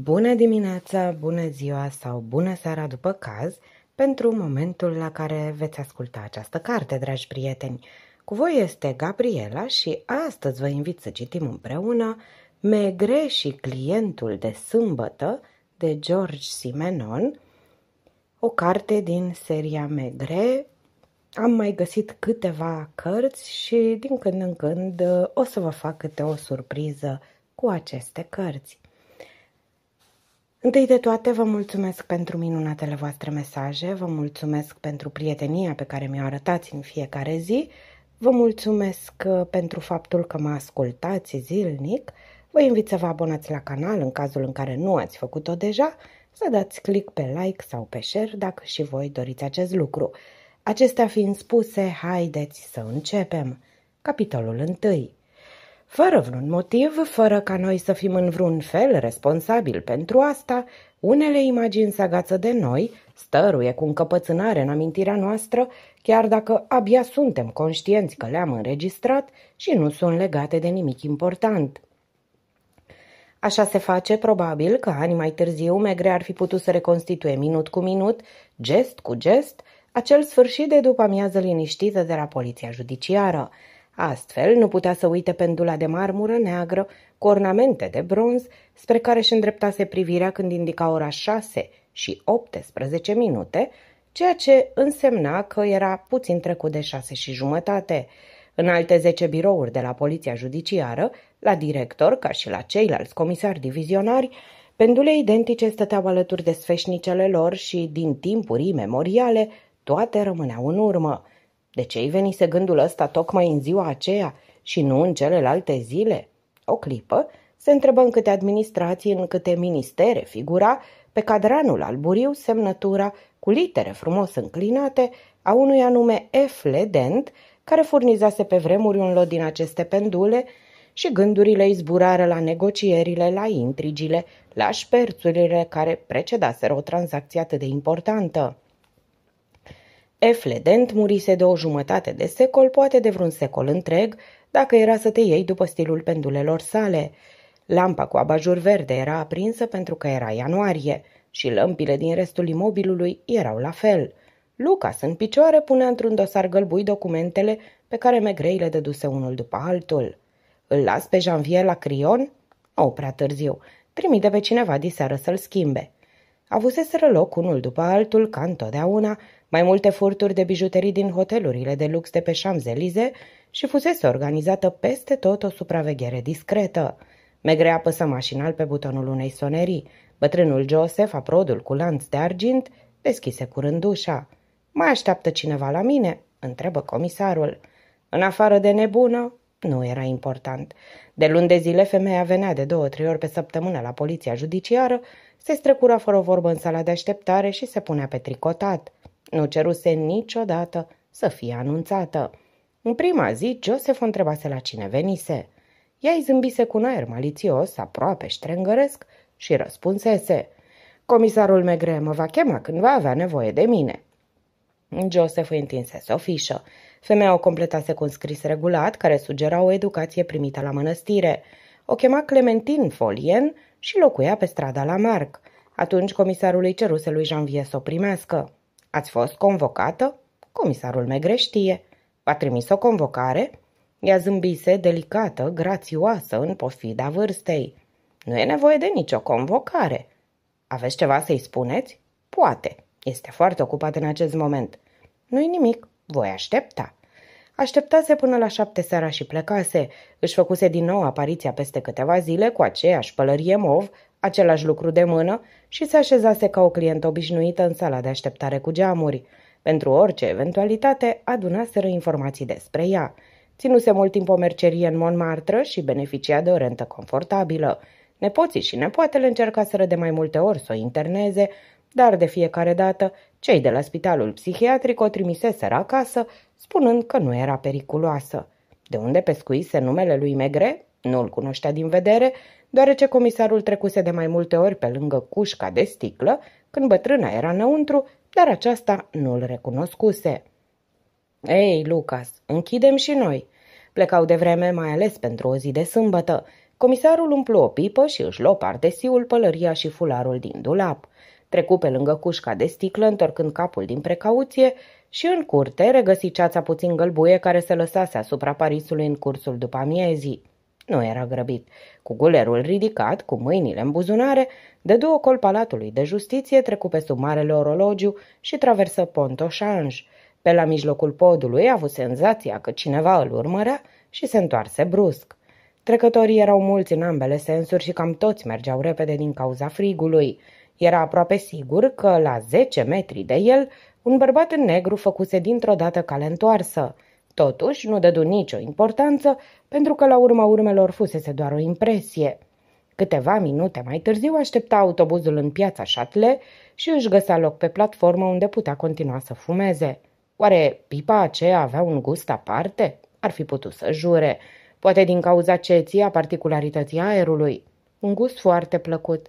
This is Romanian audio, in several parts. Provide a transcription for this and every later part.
Bună dimineața, bună ziua sau bună seara după caz pentru momentul la care veți asculta această carte, dragi prieteni. Cu voi este Gabriela și astăzi vă invit să citim împreună Megre și clientul de sâmbătă de George Simenon, o carte din seria Megre. Am mai găsit câteva cărți și din când în când o să vă fac câte o surpriză cu aceste cărți. Întâi de toate, vă mulțumesc pentru minunatele voastre mesaje, vă mulțumesc pentru prietenia pe care mi-o arătați în fiecare zi, vă mulțumesc uh, pentru faptul că mă ascultați zilnic, vă invit să vă abonați la canal în cazul în care nu ați făcut-o deja, să dați click pe like sau pe share dacă și voi doriți acest lucru. Acestea fiind spuse, haideți să începem. Capitolul 1 fără vreun motiv, fără ca noi să fim în vreun fel responsabili pentru asta, unele imagini se agață de noi, stăruie cu încăpățânare în amintirea noastră, chiar dacă abia suntem conștienți că le-am înregistrat și nu sunt legate de nimic important. Așa se face probabil că ani mai târziu Megre ar fi putut să reconstituie minut cu minut, gest cu gest, acel sfârșit de după amiază liniștită de la poliția judiciară – Astfel, nu putea să uite pendula de marmură neagră cu ornamente de bronz spre care își îndreptase privirea când indica ora 6 și 18 minute, ceea ce însemna că era puțin trecut de șase și jumătate. În alte zece birouri de la Poliția Judiciară, la director, ca și la ceilalți comisari divizionari, pendule identice stăteau alături de sfeșnicele lor și, din timpuri imemoriale, toate rămâneau în urmă. De ce îi venise gândul ăsta tocmai în ziua aceea și nu în celelalte zile? O clipă se întrebă în câte administrații, în câte ministere figura pe cadranul alburiu semnătura cu litere frumos înclinate a unui anume F. Ledent, care furnizase pe vremuri un lot din aceste pendule și gândurile îi zburară la negocierile, la intrigile, la șperțurile care precedaseră o tranzacție atât de importantă. Efledent murise de o jumătate de secol, poate de vreun secol întreg, dacă era să te iei după stilul pendulelor sale. Lampa cu abajur verde era aprinsă pentru că era ianuarie și lămpile din restul imobilului erau la fel. Lucas, în picioare, punea într-un dosar gălbui documentele pe care Megrei le dăduse unul după altul. Îl las pe Janvier la Crion? O, prea târziu. Trimite pe cineva diseară să-l schimbe. Avuseseră loc unul după altul, ca întotdeauna, mai multe furturi de bijuterii din hotelurile de lux de pe Champs-Élysées și fusese organizată peste tot o supraveghere discretă. Megre apăsă mașinal pe butonul unei sonerii. Bătrânul Joseph, aprodul cu lanț de argint, deschise curând ușa. Mai așteaptă cineva la mine?" întrebă comisarul. În afară de nebună, nu era important. De luni de zile femeia venea de două-trei ori pe săptămână la poliția judiciară, se strecura fără o vorbă în sala de așteptare și se punea pe tricotat. Nu ceruse niciodată să fie anunțată. În prima zi, Joseph o întrebase la cine venise. Ea îi zâmbise cu un aer malițios, aproape ștrengăresc, și răspunsese. Comisarul Megre mă va chema când va avea nevoie de mine. Joseph îi întinsese o fișă. Femeia o completase cu un scris regulat care sugera o educație primită la mănăstire. O chema Clementine Folien și locuia pe strada la Marc. Atunci comisarul îi ceruse lui Janvier să o primească. Ați fost convocată? Comisarul Megre știe. V-a trimis o convocare? Ea zâmbise, delicată, grațioasă, în pofida vârstei. Nu e nevoie de nicio convocare. Aveți ceva să-i spuneți? Poate. Este foarte ocupat în acest moment. Nu-i nimic. Voi aștepta. Așteptase până la șapte seara și plecase. Își făcuse din nou apariția peste câteva zile cu aceeași pălărie mov, același lucru de mână și se așezase ca o clientă obișnuită în sala de așteptare cu geamuri. Pentru orice eventualitate, adunaseră informații despre ea. Ținuse mult timp o mercerie în Montmartre și beneficia de o rentă confortabilă. Nepoții și nepoatele încercaseră de mai multe ori să o interneze, dar de fiecare dată cei de la spitalul psihiatric o trimiseseră acasă, spunând că nu era periculoasă. De unde pescuise numele lui Megre? Nu-l cunoștea din vedere, deoarece comisarul trecuse de mai multe ori pe lângă cușca de sticlă, când bătrâna era înăuntru, dar aceasta nu-l recunoscuse. Ei, Lucas, închidem și noi. Plecau de vreme, mai ales pentru o zi de sâmbătă. Comisarul umplu o pipă și își luă pardesiul, pălăria și fularul din dulap. Trecu pe lângă cușca de sticlă, întorcând capul din precauție și în curte regăsi ceața puțin gălbuie care se lăsase asupra Parisului în cursul după amiezii. Nu era grăbit. Cu gulerul ridicat, cu mâinile în buzunare, dădu o col palatului de justiție, trecu pe sub marele orologiu și traversă Pontoșanj. Pe la mijlocul podului a avut senzația că cineva îl urmărea și se întoarse brusc. Trecătorii erau mulți în ambele sensuri și cam toți mergeau repede din cauza frigului. Era aproape sigur că la zece metri de el un bărbat în negru făcuse dintr-o dată cale întoarsă. Totuși, nu dădu nicio importanță, pentru că la urma urmelor fusese doar o impresie. Câteva minute mai târziu aștepta autobuzul în piața Châtelet și își găsea loc pe platformă unde putea continua să fumeze. Oare pipa aceea avea un gust aparte? Ar fi putut să jure. Poate din cauza ceții a particularității aerului. Un gust foarte plăcut.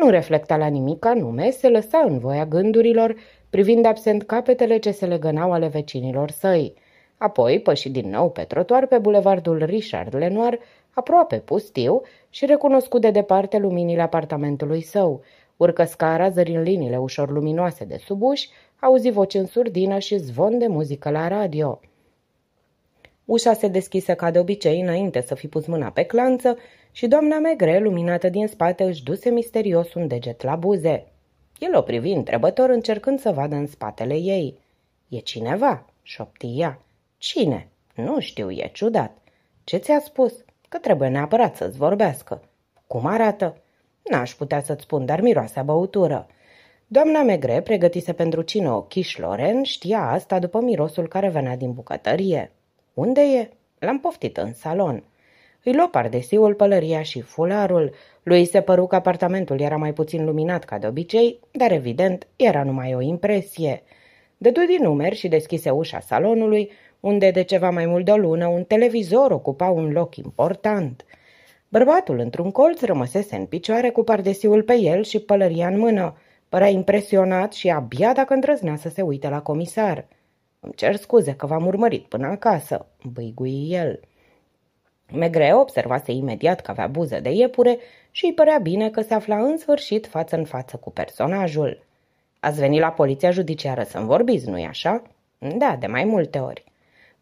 Nu reflecta la nimic anume, se lăsa în voia gândurilor, privind absent capetele ce se legănau ale vecinilor săi. Apoi păși din nou pe trotuar pe bulevardul Richard Lenoir, aproape pustiu, și recunoscu de departe luminile apartamentului său. Urcă scara zărind liniile ușor luminoase de sub uși, auzi voci în surdină și zvon de muzică la radio. Ușa se deschise ca de obicei înainte să fi pus mâna pe clanță și doamna Megre, luminată din spate, își duse misterios un deget la buze. El o privi întrebător încercând să vadă în spatele ei. E cineva?" șopti ea. Cine? Nu știu, e ciudat. Ce ți-a spus? Că trebuie neapărat să-ți vorbească. Cum arată? N-aș putea să-ți spun, dar miroase a băutură. Doamna Megre pregătise pentru cine o Loren, știa asta după mirosul care venea din bucătărie. Unde e? L-am poftit în salon. Îi luă pardesiul, pălăria și fularul. Lui se păru că apartamentul era mai puțin luminat ca de obicei, dar evident era numai o impresie. Dădu din numeri și deschise ușa salonului, unde de ceva mai mult de o lună un televizor ocupa un loc important. Bărbatul într-un colț rămăsese în picioare cu pardesiul pe el și pălăria în mână. Părea impresionat și abia dacă îndrăznea să se uite la comisar. Îmi cer scuze că v-am urmărit până acasă, băigui el. Megre observase imediat că avea buză de iepure și îi părea bine că se afla în sfârșit față în față cu personajul. Ați venit la poliția judiciară să-mi vorbiți, nu-i așa? Da, de mai multe ori.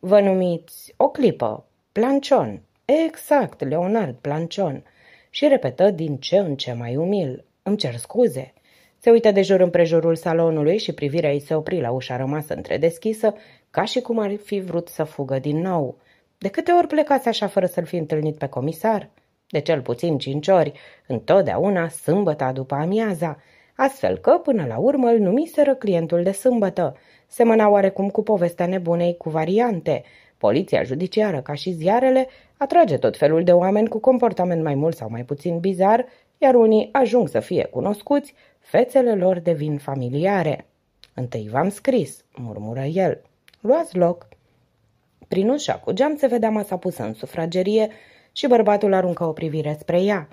Vă numiți o clipă, Plancion. Exact, Leonard Plancion. Și repetă din ce în ce mai umil. Îmi cer scuze. Se uită de jur împrejurul salonului și privirea ei se opri la ușa rămasă întredeschisă, ca și cum ar fi vrut să fugă din nou. De câte ori plecați așa fără să-l fi întâlnit pe comisar? De cel puțin cinci ori, întotdeauna sâmbătă după amiaza, astfel că, până la urmă, îl numiseră clientul de sâmbătă. Semăna oarecum cu povestea nebunei cu variante. Poliția judiciară, ca și ziarele, atrage tot felul de oameni cu comportament mai mult sau mai puțin bizar, iar unii ajung să fie cunoscuți, fețele lor devin familiare. Întâi v-am scris, murmură el. Luați loc. Prin ușa cu geam se vedea masa pusă în sufragerie și bărbatul aruncă o privire spre ea.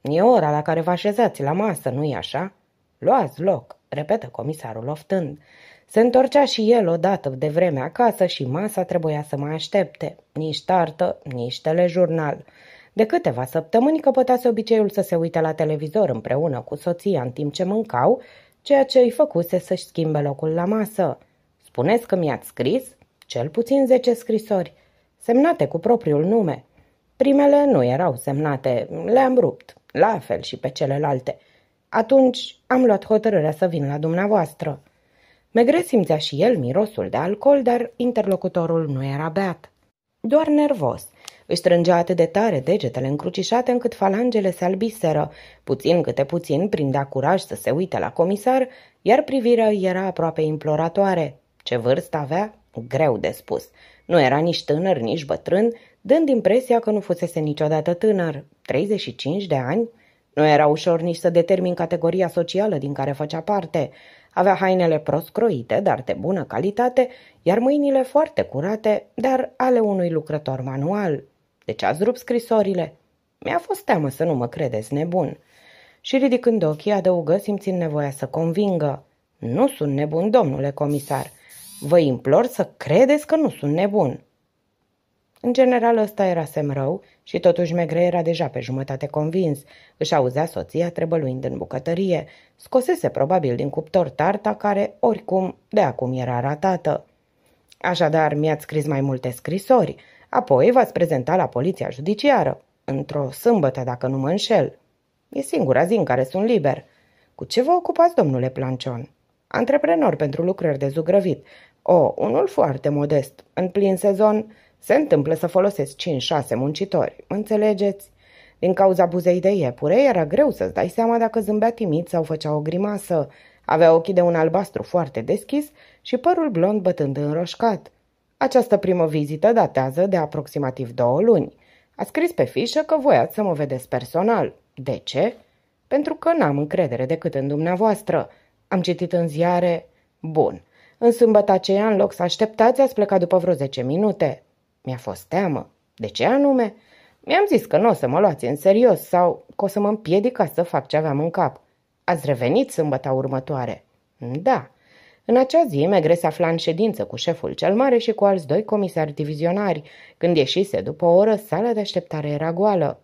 E ora la care vă așezați la masă, nu-i așa? Luați loc, repetă comisarul oftând. Se întorcea și el odată de vreme acasă și masa trebuia să mai aștepte. Nici tartă, nici telejurnal. De câteva săptămâni căpătase obiceiul să se uite la televizor împreună cu soția în timp ce mâncau, ceea ce îi făcuse să-și schimbe locul la masă. Spuneți că mi-ați scris? Cel puțin zece scrisori, semnate cu propriul nume. Primele nu erau semnate, le-am rupt, la fel și pe celelalte. Atunci am luat hotărârea să vin la dumneavoastră. Megre simțea și el mirosul de alcool, dar interlocutorul nu era beat. Doar nervos. Își strângea atât de tare degetele încrucișate încât falangele se albiseră. Puțin câte puțin prindea curaj să se uite la comisar, iar privirea era aproape imploratoare. Ce vârstă avea? Greu de spus. Nu era nici tânăr, nici bătrân, dând impresia că nu fusese niciodată tânăr. 35 de ani? Nu era ușor nici să determin categoria socială din care făcea parte. Avea hainele prost croite, dar de bună calitate, iar mâinile foarte curate, dar ale unui lucrător manual. De ce ați rupt scrisorile? Mi-a fost teamă să nu mă credeți nebun. Și ridicând ochii, adăugă simțind nevoia să convingă. Nu sunt nebun, domnule comisar. Vă implor să credeți că nu sunt nebun. În general ăsta era semn rău și totuși Megre era deja pe jumătate convins. Își auzea soția trebăluind în bucătărie. Scosese probabil din cuptor tarta care, oricum, de acum era ratată. Așadar, mi-ați scris mai multe scrisori. Apoi v-ați prezentat la poliția judiciară. Într-o sâmbătă, dacă nu mă înșel. E singura zi în care sunt liber. Cu ce vă ocupați, domnule Plancion? Antreprenor pentru lucrări de zugrăvit. O, unul foarte modest. În plin sezon se întâmplă să folosesc 5-6 muncitori. Înțelegeți? Din cauza buzei de iepure, era greu să-ți dai seama dacă zâmbea timid sau făcea o grimasă. Avea ochii de un albastru foarte deschis și părul blond bătând înroșcat. Această primă vizită datează de aproximativ două luni. A scris pe fișă că voiați să mă vedeți personal. De ce? Pentru că n-am încredere decât în dumneavoastră. Am citit în ziare... Bun. În sâmbătă aceea, în loc să așteptați, ați plecat după vreo 10 minute. Mi-a fost teamă. De ce anume? Mi-am zis că nu o să mă luați în serios sau că o să mă împiedica să fac ce aveam în cap. Ați revenit sâmbăta următoare? Da. În acea zi, Megre se afla în ședință cu șeful cel mare și cu alți doi comisari divizionari. Când ieșise după o oră, sala de așteptare era goală.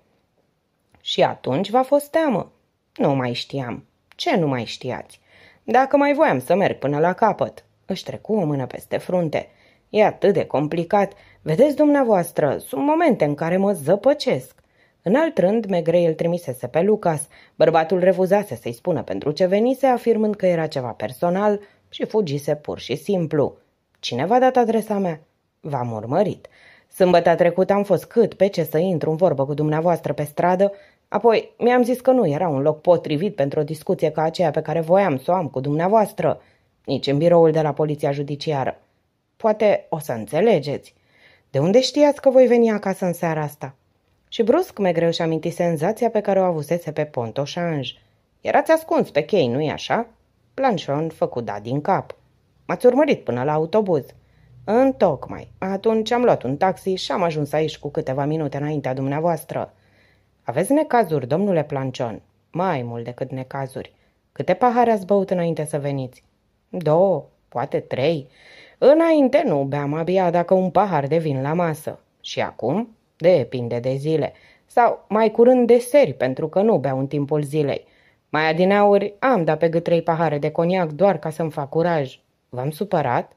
Și atunci v-a fost teamă. Nu mai știam. Ce nu mai știați? Dacă mai voiam să merg până la capăt. Își trecu o mână peste frunte. E atât de complicat. Vedeți dumneavoastră, sunt momente în care mă zăpăcesc. În alt rând, Megrei îl trimisese pe Lucas. Bărbatul refuzase să-i spună pentru ce venise, afirmând că era ceva personal și fugise pur și simplu. Cine v-a dat adresa mea? V-am urmărit. Sâmbătă trecută am fost cât pe ce să intru în vorbă cu dumneavoastră pe stradă, apoi mi-am zis că nu era un loc potrivit pentru o discuție ca aceea pe care voiam să o am cu dumneavoastră, nici în biroul de la poliția judiciară. Poate o să înțelegeți. De unde știați că voi veni acasă în seara asta? Și brusc Megreu și aminti senzația pe care o avusese pe pont Oșanj. Erați ascuns pe chei, nu-i așa? Planșon făcu da din cap. M-ați urmărit până la autobuz. Întocmai. Atunci am luat un taxi și am ajuns aici cu câteva minute înaintea dumneavoastră. Aveți necazuri, domnule Plancion? Mai mult decât necazuri. Câte pahare ați băut înainte să veniți? Două, poate trei. Înainte nu beam abia dacă un pahar de vin la masă. Și acum? Depinde de zile. Sau mai curând de seri, pentru că nu beau în timpul zilei. Mai adineauri am dat pe gât trei pahare de coniac doar ca să-mi fac curaj. V-am supărat?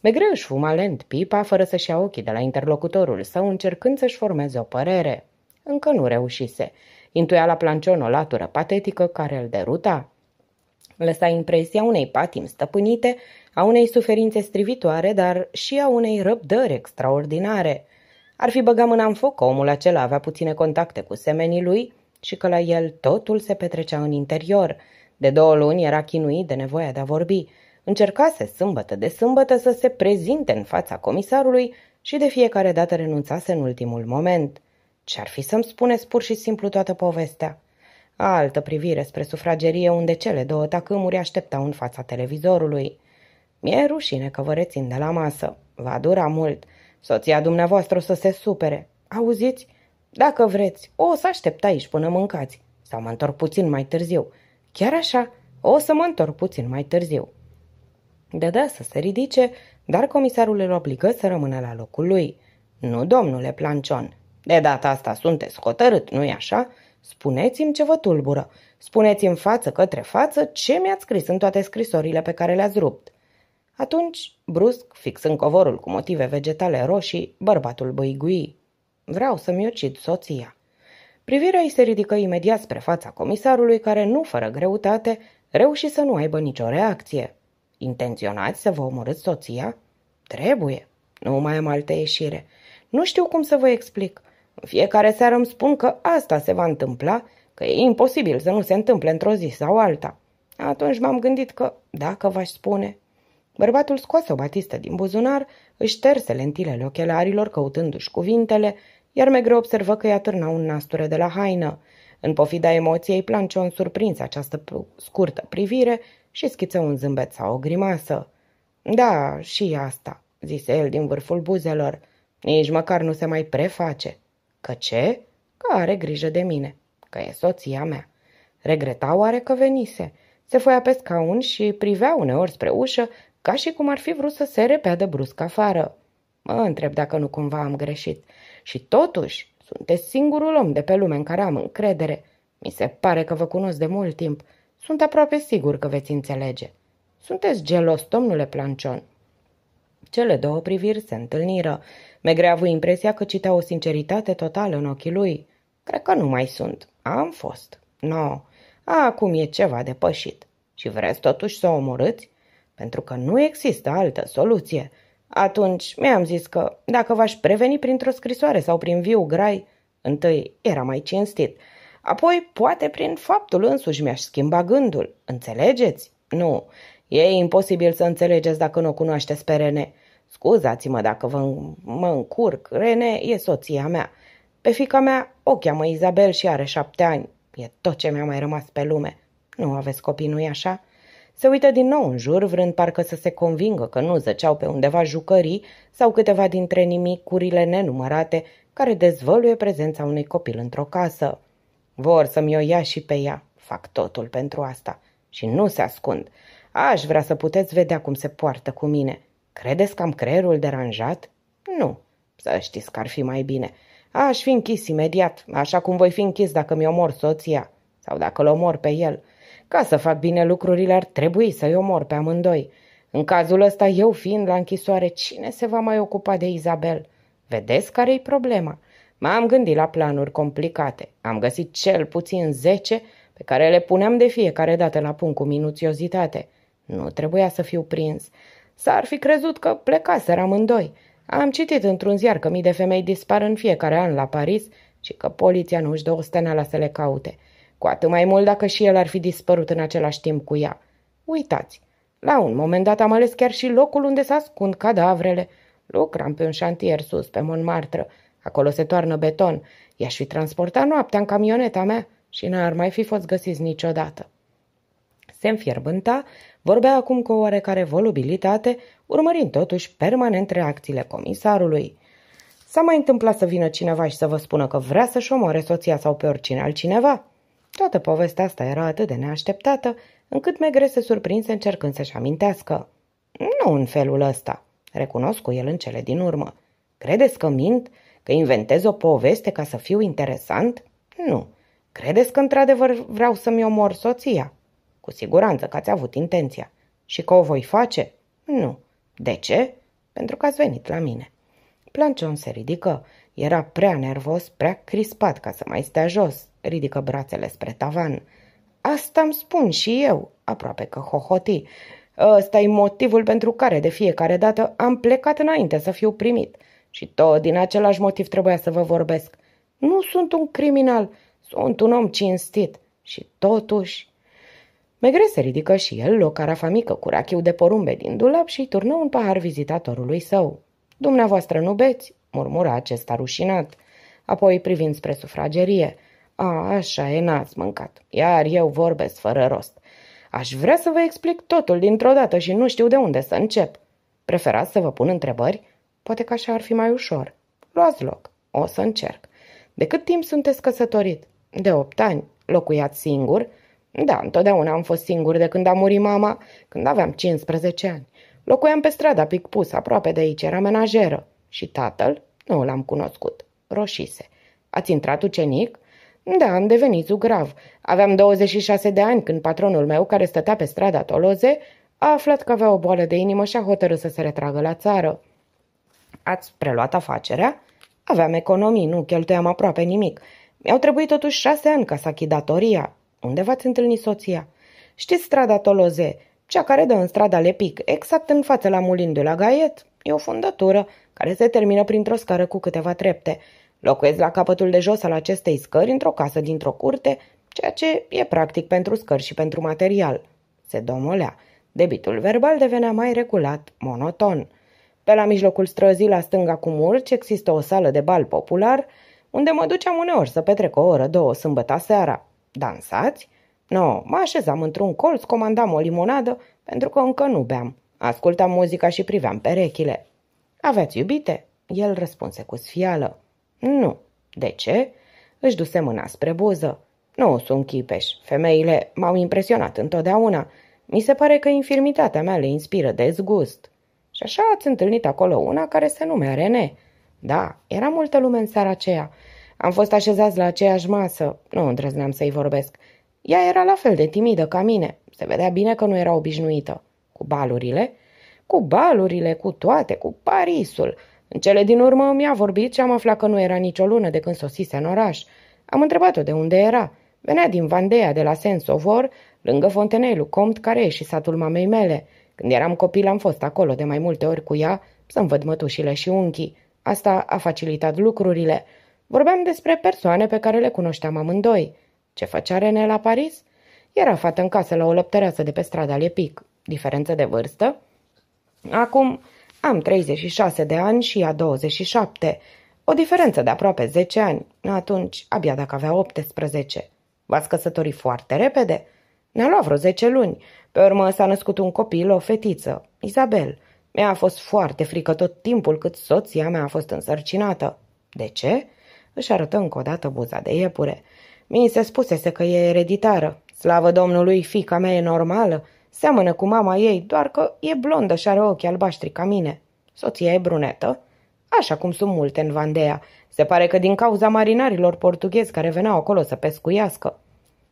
Megreu își fuma lent pipa fără să-și ia ochii de la interlocutorul său încercând să-și formeze o părere. Încă nu reușise. Intuia la plancion o latură patetică care îl deruta. Lăsa impresia unei patimi stăpânite, a unei suferințe strivitoare, dar și a unei răbdări extraordinare. Ar fi băgat mâna în foc că omul acela avea puține contacte cu semenii lui și că la el totul se petrecea în interior. De două luni era chinuit de nevoia de a vorbi. Încercase sâmbătă de sâmbătă să se prezinte în fața comisarului și de fiecare dată renunțase în ultimul moment. Ce-ar fi să-mi spuneți pur și simplu toată povestea? Altă privire spre sufragerie unde cele două tacâmuri așteptau în fața televizorului. Mi-e rușine că vă rețin de la masă. Va dura mult. Soția dumneavoastră o să se supere. Auziți? Dacă vreți, o să aștept aici până mâncați. Sau mă întorc puțin mai târziu. Chiar așa, o să mă întorc puțin mai târziu. Dădea să se ridice, dar comisarul îl obligă să rămână la locul lui. Nu, domnule Plancion, de data asta sunteți hotărât, nu-i așa? Spuneți-mi ce vă tulbură. Spuneți-mi față către față ce mi-ați scris în toate scrisorile pe care le-ați rupt. Atunci, brusc, fixând covorul cu motive vegetale roșii, bărbatul băigui. Vreau să-mi ucid soția. Privirea îi se ridică imediat spre fața comisarului, care, nu fără greutate, reuși să nu aibă nicio reacție. Intenționați să vă omorâți soția? Trebuie. Nu mai am altă ieșire. Nu știu cum să vă explic. În fiecare seară îmi spun că asta se va întâmpla, că e imposibil să nu se întâmple într-o zi sau alta. Atunci m-am gândit că, dacă v-aș spune... Bărbatul scoase o batistă din buzunar, își șterse lentilele ochelarilor căutându-și cuvintele, iar Megre observă că i-a târna un nasture de la haină. În pofida emoției, Plancion surprins această scurtă privire și schiță un zâmbet sau o grimasă. Da, și asta, zise el din vârful buzelor. Nici măcar nu se mai preface. Că ce? Că are grijă de mine, că e soția mea. Regreta oare că venise. Se foia pe scaun și privea uneori spre ușă, ca și cum ar fi vrut să se repeadă brusc afară. Mă întreb dacă nu cumva am greșit. Și totuși, sunteți singurul om de pe lume în care am încredere. Mi se pare că vă cunosc de mult timp. Sunt aproape sigur că veți înțelege. Sunteți gelos, domnule Plancion. Cele două priviri se întâlniră. Megre a avut impresia că citea o sinceritate totală în ochii lui. Cred că nu mai sunt. Am fost. No. Acum e ceva depășit. Și vreți totuși să o omorâți? Pentru că nu există altă soluție. Atunci mi-am zis că dacă v-aș preveni printr-o scrisoare sau prin viu grai, întâi era mai cinstit, apoi poate prin faptul însuși mi-aș schimba gândul. Înțelegeți? Nu, e imposibil să înțelegeți dacă nu o cunoașteți pe Rene. Scuzați-mă dacă vă, mă încurc, Rene e soția mea. Pe fica mea o cheamă Izabel și are șapte ani. E tot ce mi-a mai rămas pe lume. Nu aveți copii, nu-i așa? Se uită din nou în jur, vrând parcă să se convingă că nu zăceau pe undeva jucării sau câteva dintre nimicurile nenumărate care dezvăluie prezența unui copil într-o casă. Vor să-mi o ia și pe ea. Fac totul pentru asta. Și nu se ascund. Aș vrea să puteți vedea cum se poartă cu mine. Credeți că am creierul deranjat? Nu. Să știți că ar fi mai bine. Aș fi închis imediat, așa cum voi fi închis dacă mi omor soția sau dacă l omor pe el. Ca să fac bine lucrurile ar trebui să-i omor pe amândoi. În cazul ăsta, eu fiind la închisoare, cine se va mai ocupa de Izabel? Vedeți care-i problema? M-am gândit la planuri complicate. Am găsit cel puțin zece pe care le puneam de fiecare dată la punct cu minuțiozitate. Nu trebuia să fiu prins. S-ar fi crezut că plecaseră amândoi. Am citit într-un ziar că mii de femei dispar în fiecare an la Paris și că poliția nu își dă o la să le caute. Cu atât mai mult dacă și el ar fi dispărut în același timp cu ea. Uitați, la un moment dat am ales chiar și locul unde se ascund cadavrele. Lucram pe un șantier sus, pe Montmartre. Acolo se toarnă beton. I-aș fi transportat noaptea în camioneta mea și n-ar mai fi fost găsiți niciodată. Se înfierbânta, vorbea acum cu o oarecare volubilitate, urmărind totuși permanent reacțiile comisarului. S-a mai întâmplat să vină cineva și să vă spună că vrea să-și omoare soția sau pe oricine altcineva? Toată povestea asta era atât de neașteptată, încât Megre se surprinse încercând să-și amintească. Nu în felul ăsta, recunosc cu el în cele din urmă. Credeți că mint? Că inventez o poveste ca să fiu interesant? Nu. Credeți că într-adevăr vreau să-mi omor soția? Cu siguranță că ați avut intenția. Și că o voi face? Nu. De ce? Pentru că ați venit la mine. Plancion se ridică. Era prea nervos, prea crispat ca să mai stea jos. Ridică brațele spre tavan. Asta îmi spun și eu, aproape că hohoti. Ăsta e motivul pentru care de fiecare dată am plecat înainte să fiu primit. Și tot din același motiv trebuia să vă vorbesc. Nu sunt un criminal, sunt un om cinstit. Și totuși... Megre se ridică și el, o carafa mică cu rachiu de porumbe din dulap și turnă un pahar vizitatorului său. Dumneavoastră nu beți?" murmura acesta rușinat. Apoi privind spre sufragerie. A, așa e, n-ați mâncat. Iar eu vorbesc fără rost. Aș vrea să vă explic totul dintr-o dată și nu știu de unde să încep. Preferați să vă pun întrebări? Poate că așa ar fi mai ușor. Luați loc. O să încerc. De cât timp sunteți căsătorit? De opt ani. Locuiați singur? Da, întotdeauna am fost singur de când a murit mama, când aveam 15 ani. Locuiam pe strada Picpus, aproape de aici, era menajeră. Și tatăl? Nu l-am cunoscut. Roșise. Ați intrat ucenic? Da, am devenit zugrav. Aveam 26 de ani când patronul meu, care stătea pe strada Toloze, a aflat că avea o boală de inimă și a hotărât să se retragă la țară. Ați preluat afacerea? Aveam economii, nu cheltuiam aproape nimic. Mi-au trebuit totuși șase ani ca să achid datoria. Unde v-ați întâlnit soția? Știți strada Toloze, cea care dă în strada Lepic, exact în față la mulin de la Gaiet? E o fundătură care se termină printr-o scară cu câteva trepte. Locuiesc la capătul de jos al acestei scări, într-o casă dintr-o curte, ceea ce e practic pentru scări și pentru material. Se domolea. Debitul verbal devenea mai regulat, monoton. Pe la mijlocul străzii, la stânga cu murci, există o sală de bal popular, unde mă duceam uneori să petrec o oră, două, sâmbătă seara. Dansați? Nu, no, mă așezam într-un colț, comandam o limonadă, pentru că încă nu beam. Ascultam muzica și priveam perechile. Aveți iubite? El răspunse cu sfială. Nu. De ce? Își duse mâna spre buză. Nu sunt chipeș. Femeile m-au impresionat întotdeauna. Mi se pare că infirmitatea mea le inspiră dezgust. Și așa ați întâlnit acolo una care se numea Rene. Da, era multă lume în seara aceea. Am fost așezați la aceeași masă. Nu îndrăzneam să-i vorbesc. Ea era la fel de timidă ca mine. Se vedea bine că nu era obișnuită. Cu balurile? Cu balurile, cu toate, cu Parisul. În cele din urmă mi-a vorbit și am aflat că nu era nicio lună de când sosise în oraș. Am întrebat-o de unde era. Venea din Vandea, de la Sensovor, lângă Fontenelu, Comt, care e și satul mamei mele. Când eram copil am fost acolo de mai multe ori cu ea să-mi văd mătușile și unchii. Asta a facilitat lucrurile. Vorbeam despre persoane pe care le cunoșteam amândoi. Ce făcea Rene la Paris? Era fată în casă la o lăptăreasă de pe strada Lepic. Diferență de vârstă? Acum am 36 de ani și ea 27. O diferență de aproape 10 ani. Atunci, abia dacă avea 18. V-ați căsătorit foarte repede? Ne-a luat vreo 10 luni. Pe urmă s-a născut un copil, o fetiță, Isabel. Mi-a fost foarte frică tot timpul cât soția mea a fost însărcinată. De ce? Își arătă încă o dată buza de iepure. Mi se spusese că e ereditară. Slavă Domnului, fica mea e normală. Seamănă cu mama ei, doar că e blondă și are ochii albaștri ca mine. Soția e brunetă. Așa cum sunt multe în Vandea. Se pare că din cauza marinarilor portughezi care veneau acolo să pescuiască.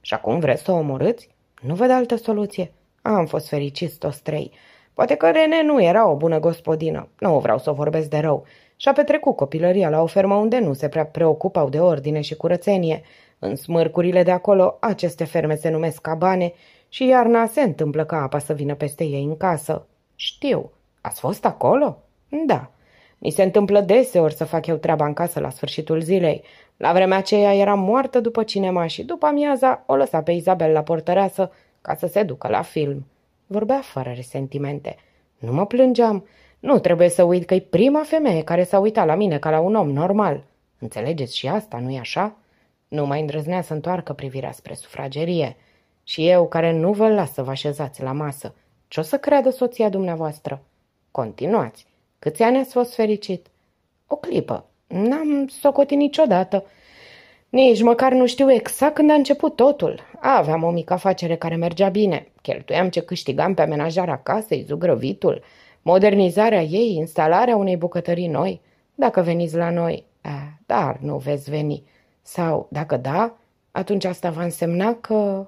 Și acum vreți să o omorâți? Nu văd altă soluție. Am fost fericiți toți trei. Poate că Rene nu era o bună gospodină. Nu vreau să o vorbesc de rău. Și-a petrecut copilăria la o fermă unde nu se prea preocupau de ordine și curățenie. În smârcurile de acolo, aceste ferme se numesc cabane și iarna se întâmplă ca apa să vină peste ei în casă. Știu. Ați fost acolo? Da. Mi se întâmplă deseori să fac eu treaba în casă la sfârșitul zilei. La vremea aceea eram moartă după cinema și după amiaza o lăsa pe Izabel la portăreasă ca să se ducă la film. Vorbea fără resentimente. Nu mă plângeam. Nu trebuie să uit că e prima femeie care s-a uitat la mine ca la un om normal. Înțelegeți și asta, nu-i așa? Nu mai îndrăznea să întoarcă privirea spre sufragerie. Și eu, care nu vă las să vă așezați la masă, ce o să creadă soția dumneavoastră? Continuați. Câți ani ați fost fericit? O clipă. N-am socotit niciodată. Nici măcar nu știu exact când a început totul. Aveam o mică afacere care mergea bine. Cheltuiam ce câștigam pe amenajarea casei, zugrăvitul, modernizarea ei, instalarea unei bucătării noi. Dacă veniți la noi, eh, dar nu veți veni. Sau, dacă da, atunci asta va însemna că...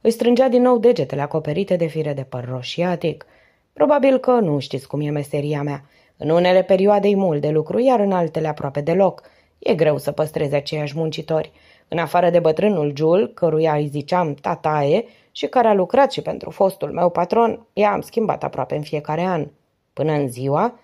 Își strângea din nou degetele acoperite de fire de păr roșiatic. Probabil că nu știți cum e meseria mea. În unele perioade e mult de lucru, iar în altele aproape deloc. E greu să păstreze aceiași muncitori. În afară de bătrânul Jul, căruia îi ziceam tataie și care a lucrat și pentru fostul meu patron, i-am schimbat aproape în fiecare an. Până în ziua,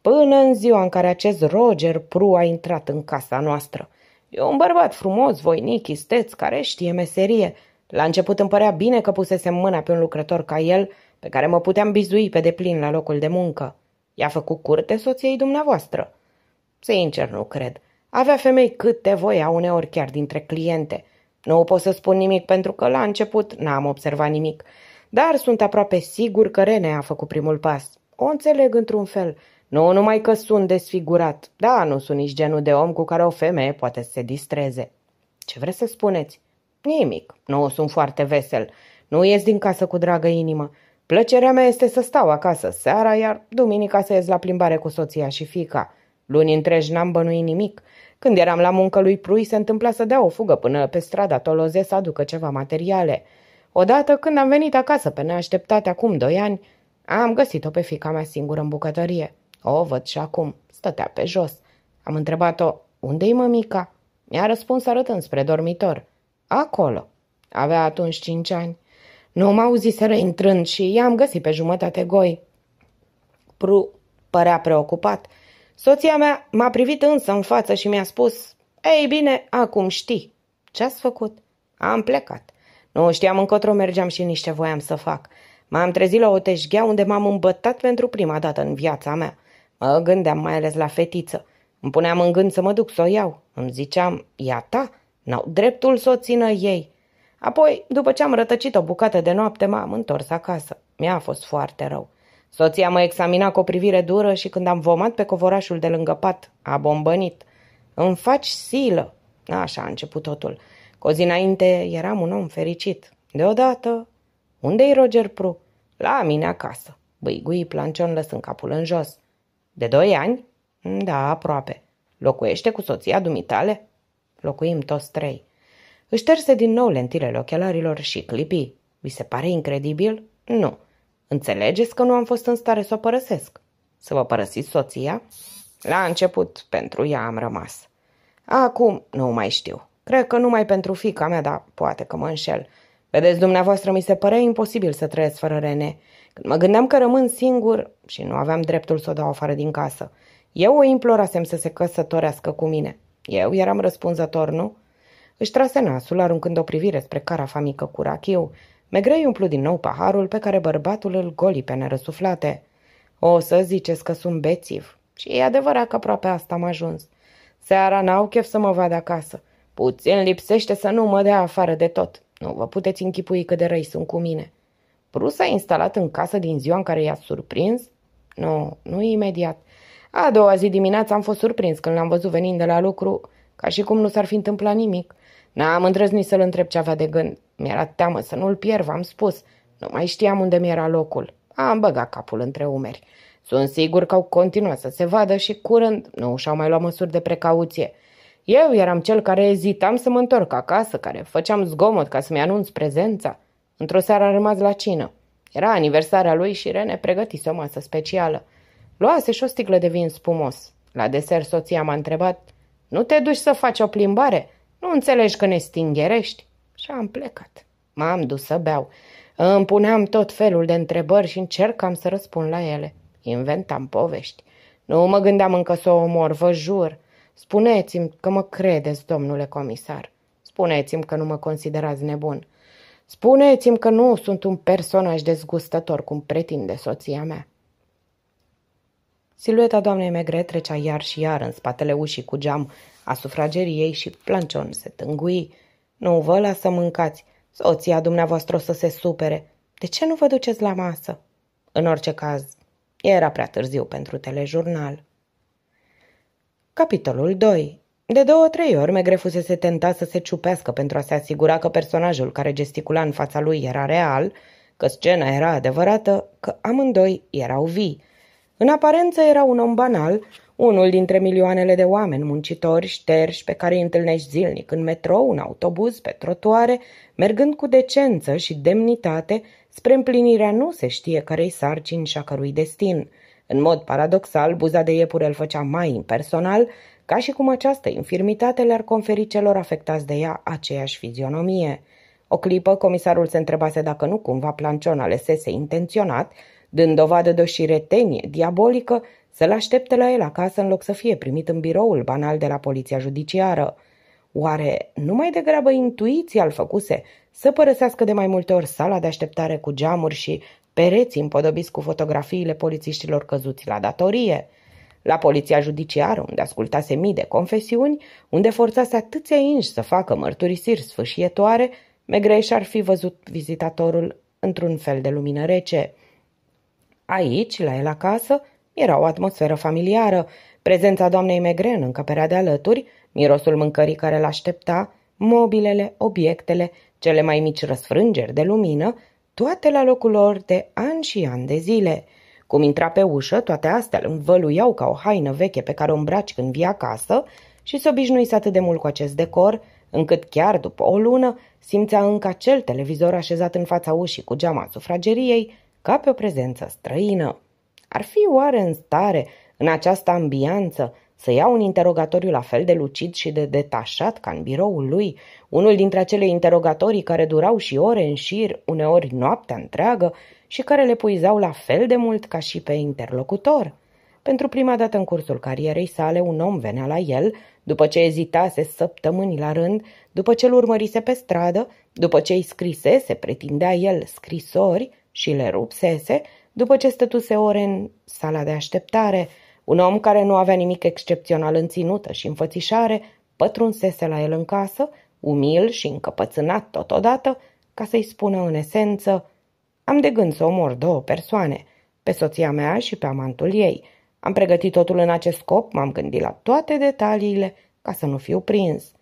până în ziua în care acest Roger Pru a intrat în casa noastră. E un bărbat frumos, voinic, isteț, care știe meserie. La început îmi părea bine că pusesem mâna pe un lucrător ca el, pe care mă puteam bizui pe deplin la locul de muncă. I-a făcut curte soției dumneavoastră? Sincer, nu cred. Avea femei câte voia, uneori chiar dintre cliente. Nu pot să spun nimic pentru că la început n-am observat nimic, dar sunt aproape sigur că Rene a făcut primul pas. O înțeleg într-un fel. Nu numai că sunt desfigurat, da, nu sunt nici genul de om cu care o femeie poate să se distreze. Ce vreți să spuneți? Nimic. Nu sunt foarte vesel. Nu ies din casă cu dragă inimă. Plăcerea mea este să stau acasă seara, iar duminica să ies la plimbare cu soția și fica. Luni întregi n-am bănuit nimic. Când eram la muncă lui Prui, se întâmpla să dea o fugă până pe strada Toloze să aducă ceva materiale. Odată, când am venit acasă pe neașteptate acum doi ani, am găsit-o pe fica mea singură în bucătărie. O văd și acum. Stătea pe jos. Am întrebat-o, unde-i mămica? Mi-a răspuns arătând spre dormitor. Acolo. Avea atunci cinci ani. Nu mă auziseră intrând și i-am găsit pe jumătate goi. Pru părea preocupat. Soția mea m-a privit însă în față și mi-a spus, Ei bine, acum știi. Ce-ați făcut? Am plecat. Nu știam încotro mergeam și nici ce voiam să fac. M-am trezit la o teșghea unde m-am îmbătat pentru prima dată în viața mea. Mă gândeam mai ales la fetiță. Îmi puneam în gând să mă duc să o iau. Îmi ziceam, ea ta? N-au dreptul să o țină ei. Apoi, după ce am rătăcit o bucată de noapte, m-am întors acasă. Mi-a fost foarte rău. Soția mă examina cu o privire dură și când am vomat pe covorașul de lângă pat, a bombănit. Îmi faci silă. Așa a început totul. Cu o zi înainte eram un om fericit. Deodată, unde-i Roger Pru? La mine acasă. băigui plancion lăsând capul în jos. De doi ani? Da, aproape. Locuiește cu soția dumitale? Locuim toți trei. Își șterse din nou lentilele ochelarilor și clipi. Vi se pare incredibil? Nu. Înțelegeți că nu am fost în stare să o părăsesc. Să vă părăsiți soția? La început, pentru ea am rămas. Acum, nu mai știu. Cred că numai pentru fica mea, dar poate că mă înșel. Vedeți, dumneavoastră, mi se părea imposibil să trăiesc fără Rene. Când mă gândeam că rămân singur și nu aveam dreptul să o dau afară din casă, eu o implorasem să se căsătorească cu mine. Eu eram răspunzător, nu? Își trase nasul, aruncând o privire spre carafa mică cu rachiu. Megrei umplu din nou paharul pe care bărbatul îl goli pe nerăsuflate. O să ziceți că sunt bețiv. Și e adevărat că aproape asta am ajuns. Seara n-au chef să mă vadă acasă. Puțin lipsește să nu mă dea afară de tot. Nu vă puteți închipui cât de răi sunt cu mine. Brus a instalat în casă din ziua în care i-a surprins? Nu, nu imediat. A doua zi dimineața am fost surprins când l-am văzut venind de la lucru, ca și cum nu s-ar fi întâmplat nimic. N-am îndrăznit să-l întreb ce avea de gând. Mi-era teamă să nu-l pierd, v-am spus. Nu mai știam unde mi-era locul. Am băgat capul între umeri. Sunt sigur că au continuat să se vadă și curând nu și-au mai luat măsuri de precauție. Eu eram cel care ezitam să mă întorc acasă, care făceam zgomot ca să-mi anunț prezența. Într-o seară a rămas la cină. Era aniversarea lui și Rene pregătise o masă specială. Luase și o sticlă de vin spumos. La desert soția m-a întrebat, Nu te duci să faci o plimbare? Nu înțelegi că ne stingherești?" Și am plecat. M-am dus să beau. Îmi puneam tot felul de întrebări și încercam să răspund la ele. Inventam povești. Nu mă gândeam încă să o omor, vă jur. Spuneți-mi că mă credeți, domnule comisar. Spuneți-mi că nu mă considerați nebun. Spuneți-mi că nu sunt un personaj dezgustător cum pretinde soția mea. Silueta doamnei Megre trecea iar și iar în spatele ușii cu geam a sufrageriei și plancion se tângui. Nu vă las să mâncați. Soția dumneavoastră o să se supere. De ce nu vă duceți la masă? În orice caz, era prea târziu pentru telejurnal. Capitolul 2 De două-trei ori Megre fusese tentat să se ciupească pentru a se asigura că personajul care gesticula în fața lui era real, că scena era adevărată, că amândoi erau vii. În aparență era un om banal, unul dintre milioanele de oameni muncitori, șterși, pe care îi întâlnești zilnic în metrou, în autobuz, pe trotuare, mergând cu decență și demnitate spre împlinirea nu se știe cărei sarcini și a cărui destin. În mod paradoxal, buza de iepure îl făcea mai impersonal, ca și cum această infirmitate le-ar conferi celor afectați de ea aceeași fizionomie. O clipă, comisarul se întrebase dacă nu cumva Plancion alesese intenționat, dând dovadă de o șiretenie diabolică, să-l aștepte la el acasă în loc să fie primit în biroul banal de la poliția judiciară. Oare nu mai degrabă intuiția îl făcuse să părăsească de mai multe ori sala de așteptare cu geamuri și pereții împodobiți cu fotografiile polițiștilor căzuți la datorie? La poliția judiciară, unde ascultase mii de confesiuni, unde forțase atâția inși să facă mărturisiri sfâșietoare, Megreș ar fi văzut vizitatorul într-un fel de lumină rece. Aici, la el acasă, era o atmosferă familiară, prezența doamnei Megre în încăperea de alături, mirosul mâncării care l-aștepta, mobilele, obiectele, cele mai mici răsfrângeri de lumină, toate la locul lor de ani și ani de zile. Cum intra pe ușă, toate astea îl învăluiau ca o haină veche pe care o îmbraci când vii acasă și se obișnuise atât de mult cu acest decor, încât chiar după o lună simțea încă acel televizor așezat în fața ușii cu geama sufrageriei ca pe o prezență străină. Ar fi oare în stare, în această ambianță, să ia un interogatoriu la fel de lucid și de detașat ca în biroul lui, unul dintre acele interogatorii care durau și ore în șir, uneori noaptea întreagă, și care le puizau la fel de mult ca și pe interlocutor. Pentru prima dată în cursul carierei sale, un om venea la el, după ce ezitase săptămâni la rând, după ce îl urmărise pe stradă, după ce îi scrisese, pretindea el, scrisori și le rupsese, după ce stătuse ore în sala de așteptare, un om care nu avea nimic excepțional în ținută și înfățișare pătrunsese la el în casă, umil și încăpățânat totodată, ca să-i spună în esență Am de gând să omor două persoane, pe soția mea și pe amantul ei. Am pregătit totul în acest scop, m-am gândit la toate detaliile ca să nu fiu prins.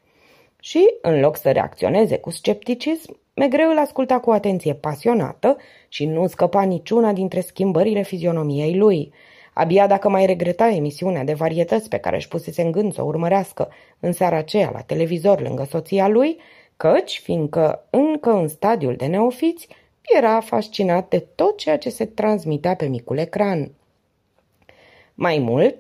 Și, în loc să reacționeze cu scepticism, Megreu îl asculta cu atenție pasionată și nu scăpa niciuna dintre schimbările fizionomiei lui. Abia dacă mai regreta emisiunea de varietăți pe care își pusese în gând să o urmărească în seara aceea la televizor lângă soția lui, căci, fiindcă încă în stadiul de neofiți, era fascinat de tot ceea ce se transmitea pe micul ecran. Mai mult,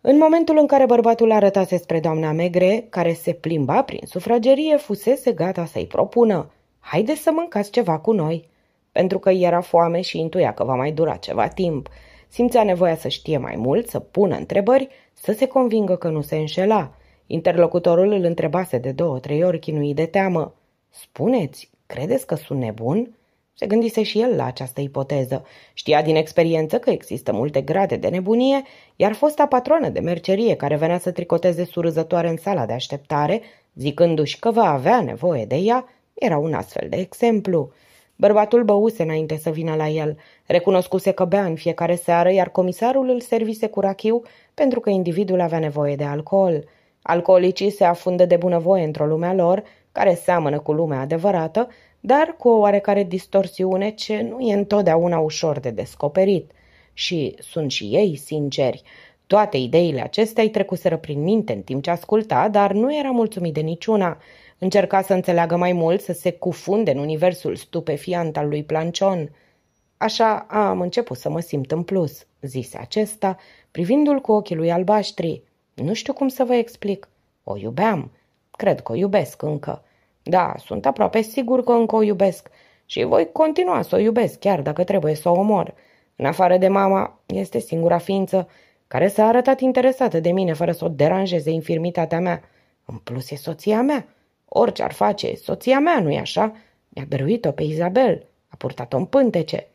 în momentul în care bărbatul arătase spre doamna Megre, care se plimba prin sufragerie, fusese gata să-i propună. Haide să mâncați ceva cu noi. Pentru că era foame și intuia că va mai dura ceva timp. Simțea nevoia să știe mai mult, să pună întrebări, să se convingă că nu se înșela. Interlocutorul îl întrebase de două, trei ori chinuit de teamă. Spuneți, credeți că sunt nebun? Se gândise și el la această ipoteză. Știa din experiență că există multe grade de nebunie, iar fosta patronă de mercerie care venea să tricoteze surâzătoare în sala de așteptare, zicându-și că va avea nevoie de ea, era un astfel de exemplu. Bărbatul băuse înainte să vină la el. Recunoscuse că bea în fiecare seară, iar comisarul îl servise cu rachiu pentru că individul avea nevoie de alcool. Alcoolicii se afundă de bunăvoie într-o lumea lor, care seamănă cu lumea adevărată, dar cu o oarecare distorsiune ce nu e întotdeauna ușor de descoperit. Și sunt și ei sinceri. Toate ideile acestea îi trecuseră prin minte în timp ce asculta, dar nu era mulțumit de niciuna. Încerca să înțeleagă mai mult, să se cufunde în universul stupefiant al lui Plancion. Așa am început să mă simt în plus, zise acesta, privindu-l cu ochii lui albaștri. Nu știu cum să vă explic. O iubeam. Cred că o iubesc încă. Da, sunt aproape sigur că încă o iubesc și voi continua să o iubesc, chiar dacă trebuie să o omor. În afară de mama, este singura ființă care s-a arătat interesată de mine fără să o deranjeze infirmitatea mea. În plus e soția mea. Orice ar face, soția mea, nu-i așa? Mi-a dăruit-o pe Isabel, a purtat-o în pântece.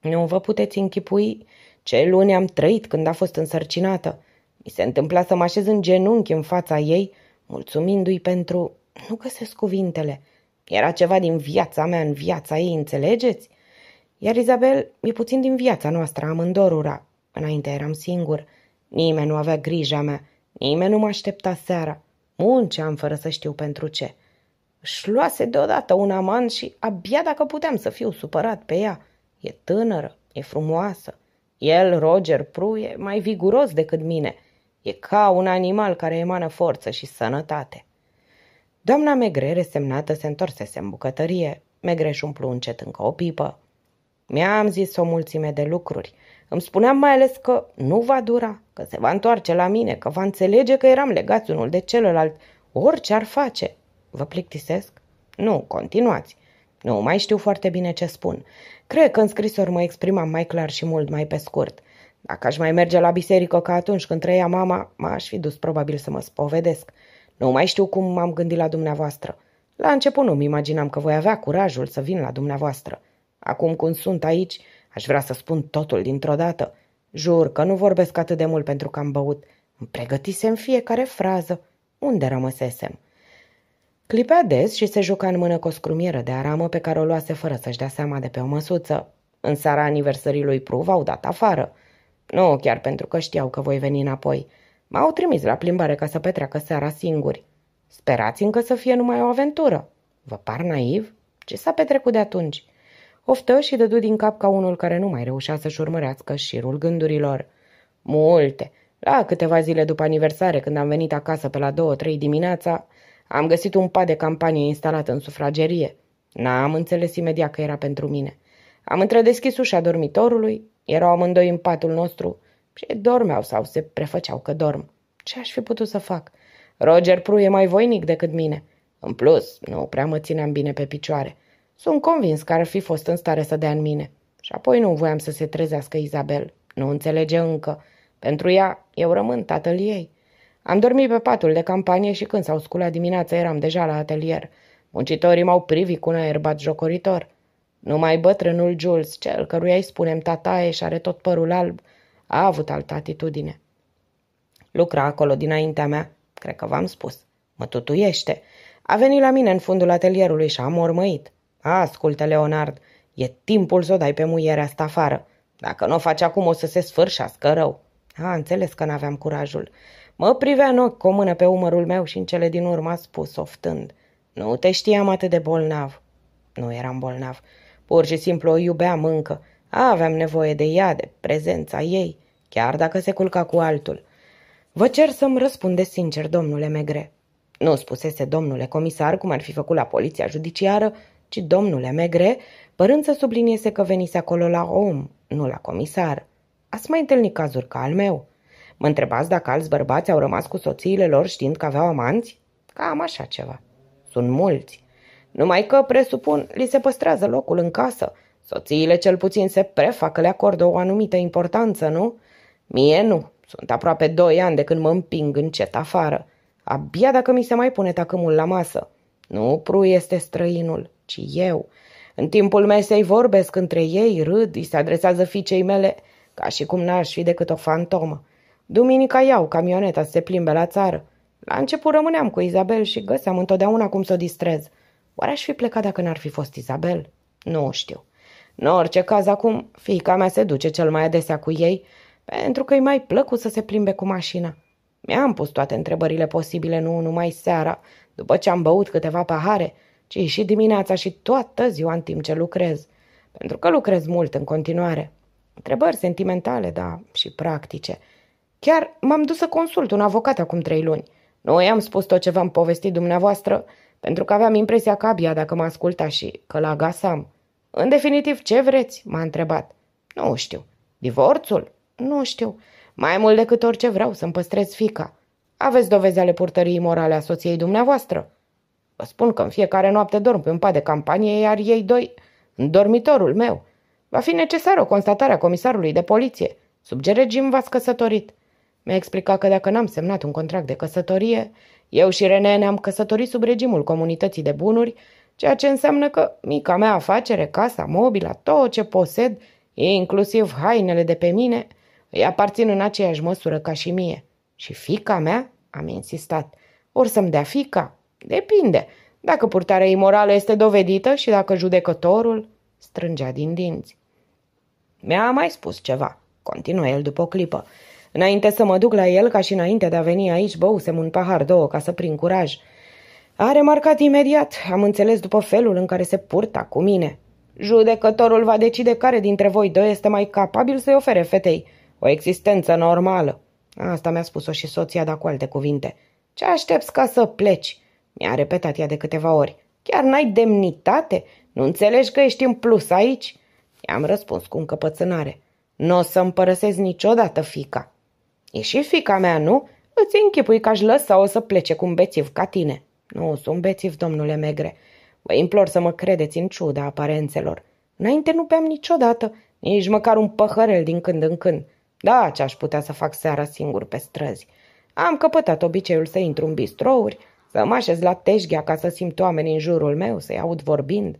Nu vă puteți închipui ce luni am trăit când a fost însărcinată. Mi se întâmpla să mă așez în genunchi în fața ei, mulțumindu-i pentru nu găsesc cuvintele. Era ceva din viața mea în viața ei, înțelegeți? Iar Isabel e puțin din viața noastră amândorura. Înainte eram singur. Nimeni nu avea grija mea. Nimeni nu mă aștepta seara. Munceam fără să știu pentru ce. Își luase deodată un amant și abia dacă puteam să fiu supărat pe ea. E tânără, e frumoasă. El, Roger Pru, e mai viguros decât mine. E ca un animal care emană forță și sănătate. Doamna Megre, resemnată, se întorsese în bucătărie. Megreș își umplu încet încă o pipă. Mi-am zis o mulțime de lucruri. Îmi spuneam mai ales că nu va dura, că se va întoarce la mine, că va înțelege că eram legați unul de celălalt, orice ar face. Vă plictisesc? Nu, continuați. Nu, mai știu foarte bine ce spun. Cred că în scrisori mă exprimam mai clar și mult mai pe scurt. Dacă aș mai merge la biserică ca atunci când trăia mama, m-aș fi dus probabil să mă spovedesc. Nu mai știu cum m-am gândit la dumneavoastră. La început nu-mi imaginam că voi avea curajul să vin la dumneavoastră. Acum când sunt aici, aș vrea să spun totul dintr-o dată. Jur că nu vorbesc atât de mult pentru că am băut. Îmi pregătisem fiecare frază. Unde rămăsesem? Clipea des și se juca în mână cu o scrumieră de aramă pe care o luase fără să-și dea seama de pe o măsuță. În seara aniversării lui Pruv au dat afară. Nu chiar pentru că știau că voi veni înapoi. M-au trimis la plimbare ca să petreacă seara singuri. Sperați încă să fie numai o aventură. Vă par naiv? Ce s-a petrecut de atunci? Oftă și dădu din cap ca unul care nu mai reușea să-și urmărească șirul gândurilor. Multe. La câteva zile după aniversare, când am venit acasă pe la două-trei dimineața, am găsit un pat de campanie instalat în sufragerie. N-am înțeles imediat că era pentru mine. Am întredeschis ușa dormitorului, erau amândoi în patul nostru și dormeau sau se prefăceau că dorm. Ce aș fi putut să fac? Roger Pru e mai voinic decât mine. În plus, nu prea mă țineam bine pe picioare. Sunt convins că ar fi fost în stare să dea în mine. Și apoi nu voiam să se trezească Izabel. Nu înțelege încă. Pentru ea, eu rămân tatăl ei. Am dormit pe patul de campanie și când s-au sculat dimineața eram deja la atelier. Muncitorii m-au privit cu un aer bat jocoritor. Numai bătrânul Jules, cel căruia îi spunem tataie și are tot părul alb, a avut altă atitudine. Lucra acolo dinaintea mea, cred că v-am spus. Mă tutuiește. A venit la mine în fundul atelierului și a mormăit. Ascultă, Leonard, e timpul să o dai pe muierea asta afară. Dacă nu o faci acum, o să se sfârșească rău. A, înțeles că n-aveam curajul. Mă privea în ochi cu o mână pe umărul meu și în cele din urmă a spus, oftând. Nu te știam atât de bolnav. Nu eram bolnav. Pur și simplu o iubeam încă. Aveam nevoie de ea, de prezența ei, chiar dacă se culca cu altul. Vă cer să-mi răspundeți sincer, domnule Megre. Nu spusese domnule comisar, cum ar fi făcut la poliția judiciară, ci domnule Megre, părând să sublinieze că venise acolo la om, nu la comisar. Ați mai întâlnit cazuri ca al meu? Mă întrebați dacă alți bărbați au rămas cu soțiile lor știind că aveau amanți? Cam așa ceva. Sunt mulți. Numai că, presupun, li se păstrează locul în casă. Soțiile cel puțin se prefac că le acordă o anumită importanță, nu? Mie nu. Sunt aproape doi ani de când mă împing încet afară. Abia dacă mi se mai pune tacâmul la masă. Nu Pru este străinul, ci eu. În timpul mesei vorbesc între ei, râd, îi se adresează fiicei mele, ca și cum n-aș fi decât o fantomă. Duminica iau camioneta să se plimbe la țară. La început rămâneam cu Izabel și găseam întotdeauna cum să o distrez. Oare aș fi plecat dacă n-ar fi fost Izabel? Nu știu. În orice caz acum, fiica mea se duce cel mai adesea cu ei, pentru că e mai plăcut să se plimbe cu mașina. Mi-am pus toate întrebările posibile, nu numai seara, după ce am băut câteva pahare, ci și dimineața și toată ziua în timp ce lucrez, pentru că lucrez mult în continuare. Întrebări sentimentale, da, și practice. Chiar m-am dus să consult un avocat acum trei luni. Nu i-am spus tot ce v-am povestit dumneavoastră, pentru că aveam impresia că abia dacă mă asculta și că la gasam. În definitiv, ce vreți? m-a întrebat. Nu știu. Divorțul? Nu știu. Mai mult decât orice vreau să-mi păstrez fica. Aveți dovezi ale purtării morale a soției dumneavoastră? Vă spun că în fiecare noapte dorm pe un pat de campanie, iar ei doi în dormitorul meu. Va fi necesară o constatare a comisarului de poliție. Sub ce regim v-ați căsătorit? Mi-a explicat că dacă n-am semnat un contract de căsătorie, eu și René ne-am căsătorit sub regimul comunității de bunuri, ceea ce înseamnă că mica mea afacere, casa, mobila, tot ce posed, inclusiv hainele de pe mine, îi aparțin în aceeași măsură ca și mie. Și fica mea? Am insistat. Or să-mi dea fica? Depinde. Dacă purtarea imorală este dovedită și dacă judecătorul strângea din dinți. Mi-a mai spus ceva, continuă el după o clipă. Înainte să mă duc la el, ca și înainte de a veni aici, băusem un pahar două ca să prind curaj. A remarcat imediat, am înțeles după felul în care se purta cu mine. Judecătorul va decide care dintre voi doi este mai capabil să-i ofere fetei o existență normală. Asta mi-a spus-o și soția, dar cu alte cuvinte. Ce aștepți ca să pleci? Mi-a repetat ea de câteva ori. Chiar n-ai demnitate? Nu înțelegi că ești în plus aici? I-am răspuns cu încăpățânare. Nu o să-mi părăsesc niciodată fica. E și fica mea, nu? Îți închipui că aș lăsa o să plece cu un bețiv ca tine. Nu sunt bețiv, domnule Megre. Vă implor să mă credeți în ciuda aparențelor. Înainte nu beam niciodată, nici măcar un păhărel din când în când. Da, ce aș putea să fac seara singur pe străzi. Am căpătat obiceiul să intru în bistrouri, să mă așez la teșghea ca să simt oameni în jurul meu, să-i aud vorbind.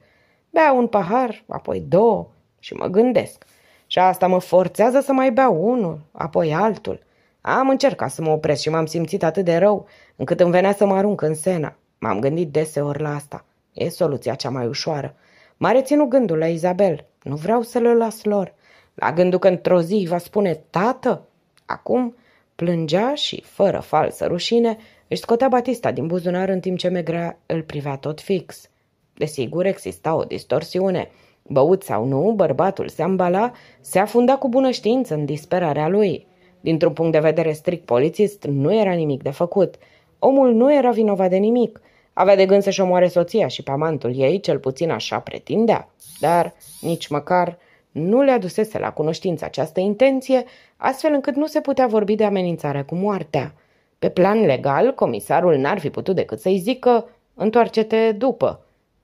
Bea un pahar, apoi două și mă gândesc. Și asta mă forțează să mai beau unul, apoi altul. Am încercat să mă opresc și m-am simțit atât de rău, încât îmi venea să mă arunc în sena. M-am gândit deseori la asta. E soluția cea mai ușoară. M-a reținut gândul la Izabel. Nu vreau să le las lor. La gândul că într-o zi va spune tată. Acum plângea și, fără falsă rușine, își scotea Batista din buzunar în timp ce Megrea îl privea tot fix. Desigur, exista o distorsiune. Băut sau nu, bărbatul se ambala, se afunda cu bună știință în disperarea lui. Dintr-un punct de vedere strict polițist, nu era nimic de făcut. Omul nu era vinovat de nimic. Avea de gând să-și omoare soția și pamantul ei, cel puțin așa pretindea. Dar nici măcar nu le adusese la cunoștință această intenție, astfel încât nu se putea vorbi de amenințare cu moartea. Pe plan legal, comisarul n-ar fi putut decât să-i zică întoarce-te după,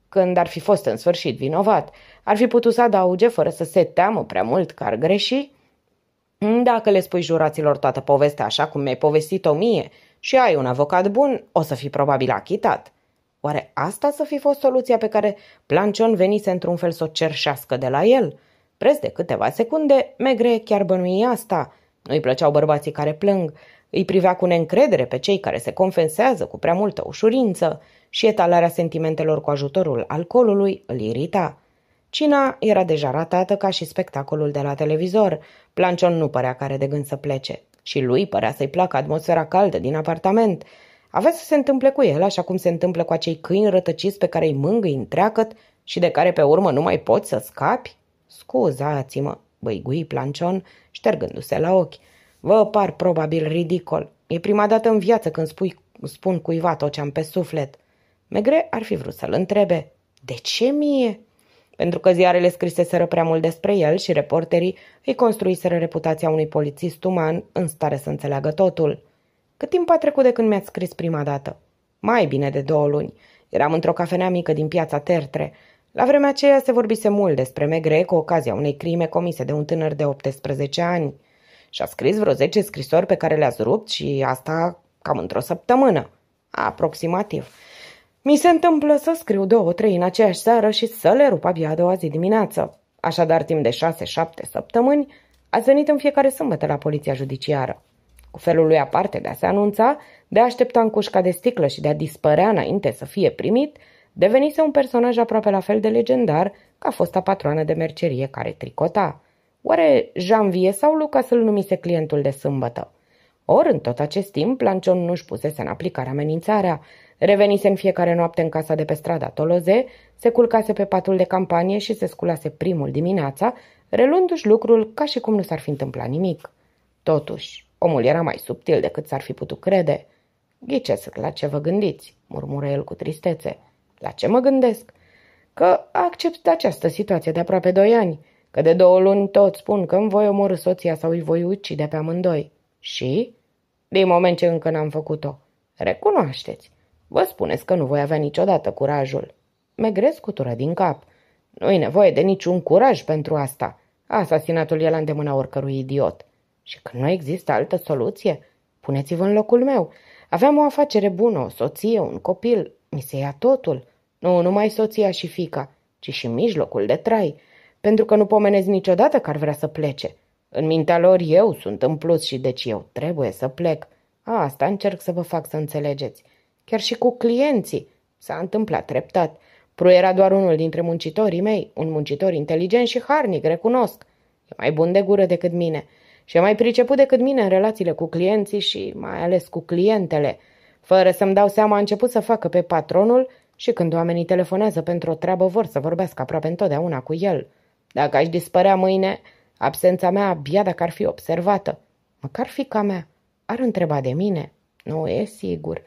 când ar fi fost în sfârșit vinovat. Ar fi putut să adauge, fără să se teamă prea mult că ar greși. Dacă le spui juraților toată povestea așa cum mi-ai povestit-o mie și ai un avocat bun, o să fii probabil achitat. Oare asta să fi fost soluția pe care Plancion venise într-un fel să o cerșească de la el? Preț de câteva secunde, Megre chiar bănuia asta. Nu-i plăceau bărbații care plâng, îi privea cu neîncredere pe cei care se confesează cu prea multă ușurință și etalarea sentimentelor cu ajutorul alcoolului îl irita. Cina era deja ratată ca și spectacolul de la televizor. Plancion nu părea care de gând să plece. Și lui părea să-i placă atmosfera caldă din apartament. Avea să se întâmple cu el, așa cum se întâmplă cu acei câini rătăciți pe care îi mângâi întreagăt și de care pe urmă nu mai poți să scapi? Scuzați-mă, băigui Plancion, ștergându-se la ochi. Vă par probabil ridicol. E prima dată în viață când spui, spun cuiva tot ce am pe suflet. Megre ar fi vrut să-l întrebe. De ce mie? Pentru că ziarele scriseseră prea mult despre el și reporterii îi construiseră reputația unui polițist uman în stare să înțeleagă totul. Cât timp a trecut de când mi-ați scris prima dată? Mai bine de două luni. Eram într-o cafenea mică din piața Tertre. La vremea aceea se vorbise mult despre Megre cu ocazia unei crime comise de un tânăr de 18 ani. Și a scris vreo 10 scrisori pe care le-ați rupt și asta cam într-o săptămână. Aproximativ. Mi se întâmplă să scriu două, trei în aceeași seară și să le rup abia a doua zi dimineață. Așadar, timp de șase-șapte săptămâni, ați venit în fiecare sâmbătă la poliția judiciară. Cu felul lui aparte de a se anunța, de a aștepta în cușca de sticlă și de a dispărea înainte să fie primit, devenise un personaj aproape la fel de legendar ca fosta patroană de mercerie care tricota. Oare Janvier sau Luca să-l numise clientul de sâmbătă? Ori în tot acest timp, Plancion nu-și pusese în aplicare amenințarea. Revenise în fiecare noapte în casa de pe strada Toloze, se culcase pe patul de campanie și se sculase primul dimineața, relundu-și lucrul ca și cum nu s-ar fi întâmplat nimic. Totuși, omul era mai subtil decât s-ar fi putut crede. Ghicesc la ce vă gândiți, murmură el cu tristețe. La ce mă gândesc? Că accept această situație de aproape doi ani, că de două luni tot spun că îmi voi omorâ soția sau îi voi ucide pe amândoi. Și? Din moment ce încă n-am făcut-o. Recunoașteți. Vă spuneți că nu voi avea niciodată curajul. Megrez cutură din cap. Nu-i nevoie de niciun curaj pentru asta. Asasinatul e la îndemâna oricărui idiot. Și când nu există altă soluție, puneți-vă în locul meu. Aveam o afacere bună, o soție, un copil. Mi se ia totul. Nu numai soția și fica, ci și mijlocul de trai. Pentru că nu pomenezi niciodată că ar vrea să plece. În mintea lor eu sunt în plus și deci eu trebuie să plec. Asta încerc să vă fac să înțelegeți. Chiar și cu clienții. S-a întâmplat treptat. Pru era doar unul dintre muncitorii mei, un muncitor inteligent și harnic, recunosc. E mai bun de gură decât mine și e mai priceput decât mine în relațiile cu clienții și mai ales cu clientele. Fără să-mi dau seama, a început să facă pe patronul și când oamenii telefonează pentru o treabă vor să vorbească aproape întotdeauna cu el. Dacă aș dispărea mâine, absența mea abia dacă ar fi observată. Măcar fica mea ar întreba de mine. Nu e sigur.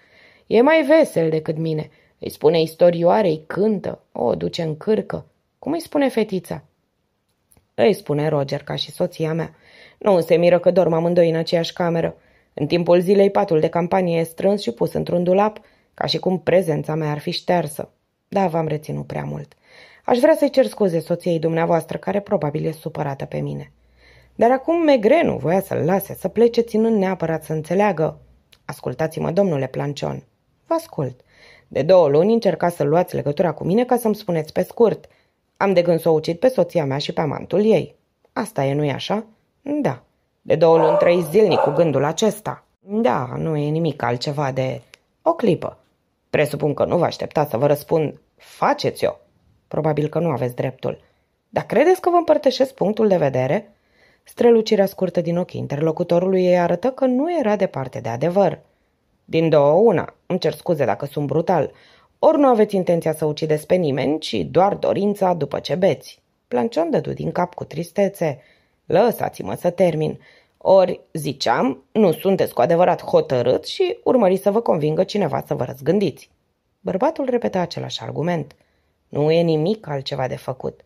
E mai vesel decât mine. Îi spune istorioare, îi cântă, o duce în cârcă. Cum îi spune fetița? Îi spune Roger, ca și soția mea. Nu se miră că dorm amândoi în aceeași cameră. În timpul zilei patul de campanie e strâns și pus într-un dulap, ca și cum prezența mea ar fi ștersă. Da, v-am reținut prea mult. Aș vrea să-i cer scuze soției dumneavoastră, care probabil e supărată pe mine. Dar acum Megrenu voia să-l lase să plece ținând neapărat să înțeleagă. Ascultați-mă, domnule Plancion. Vă ascult. De două luni încercați să luați legătura cu mine ca să-mi spuneți pe scurt. Am de gând să o ucid pe soția mea și pe amantul ei. Asta e, nu-i așa? Da. De două luni trei zilnic cu gândul acesta. Da, nu e nimic altceva de... O clipă. Presupun că nu vă așteptați să vă răspund. Faceți-o. Probabil că nu aveți dreptul. Dar credeți că vă împărtășesc punctul de vedere? Strălucirea scurtă din ochii interlocutorului ei arătă că nu era departe de adevăr. Din două una, îmi cer scuze dacă sunt brutal, ori nu aveți intenția să ucideți pe nimeni, ci doar dorința după ce beți. Plancion dădu din cap cu tristețe. Lăsați-mă să termin. Ori, ziceam, nu sunteți cu adevărat hotărât și urmăriți să vă convingă cineva să vă răzgândiți. Bărbatul repeta același argument. Nu e nimic altceva de făcut.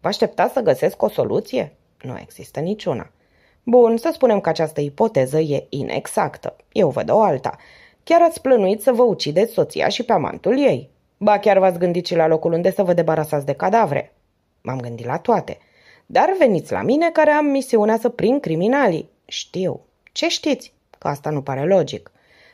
Vă așteptați să găsesc o soluție? Nu există niciuna. Bun, să spunem că această ipoteză e inexactă. Eu văd o alta. Chiar ați plănuit să vă ucideți soția și pe amantul ei. Ba chiar v-ați gândit și la locul unde să vă debarasați de cadavre. M-am gândit la toate. Dar veniți la mine care am misiunea să prind criminalii. Știu. Ce știți? Că asta nu pare logic.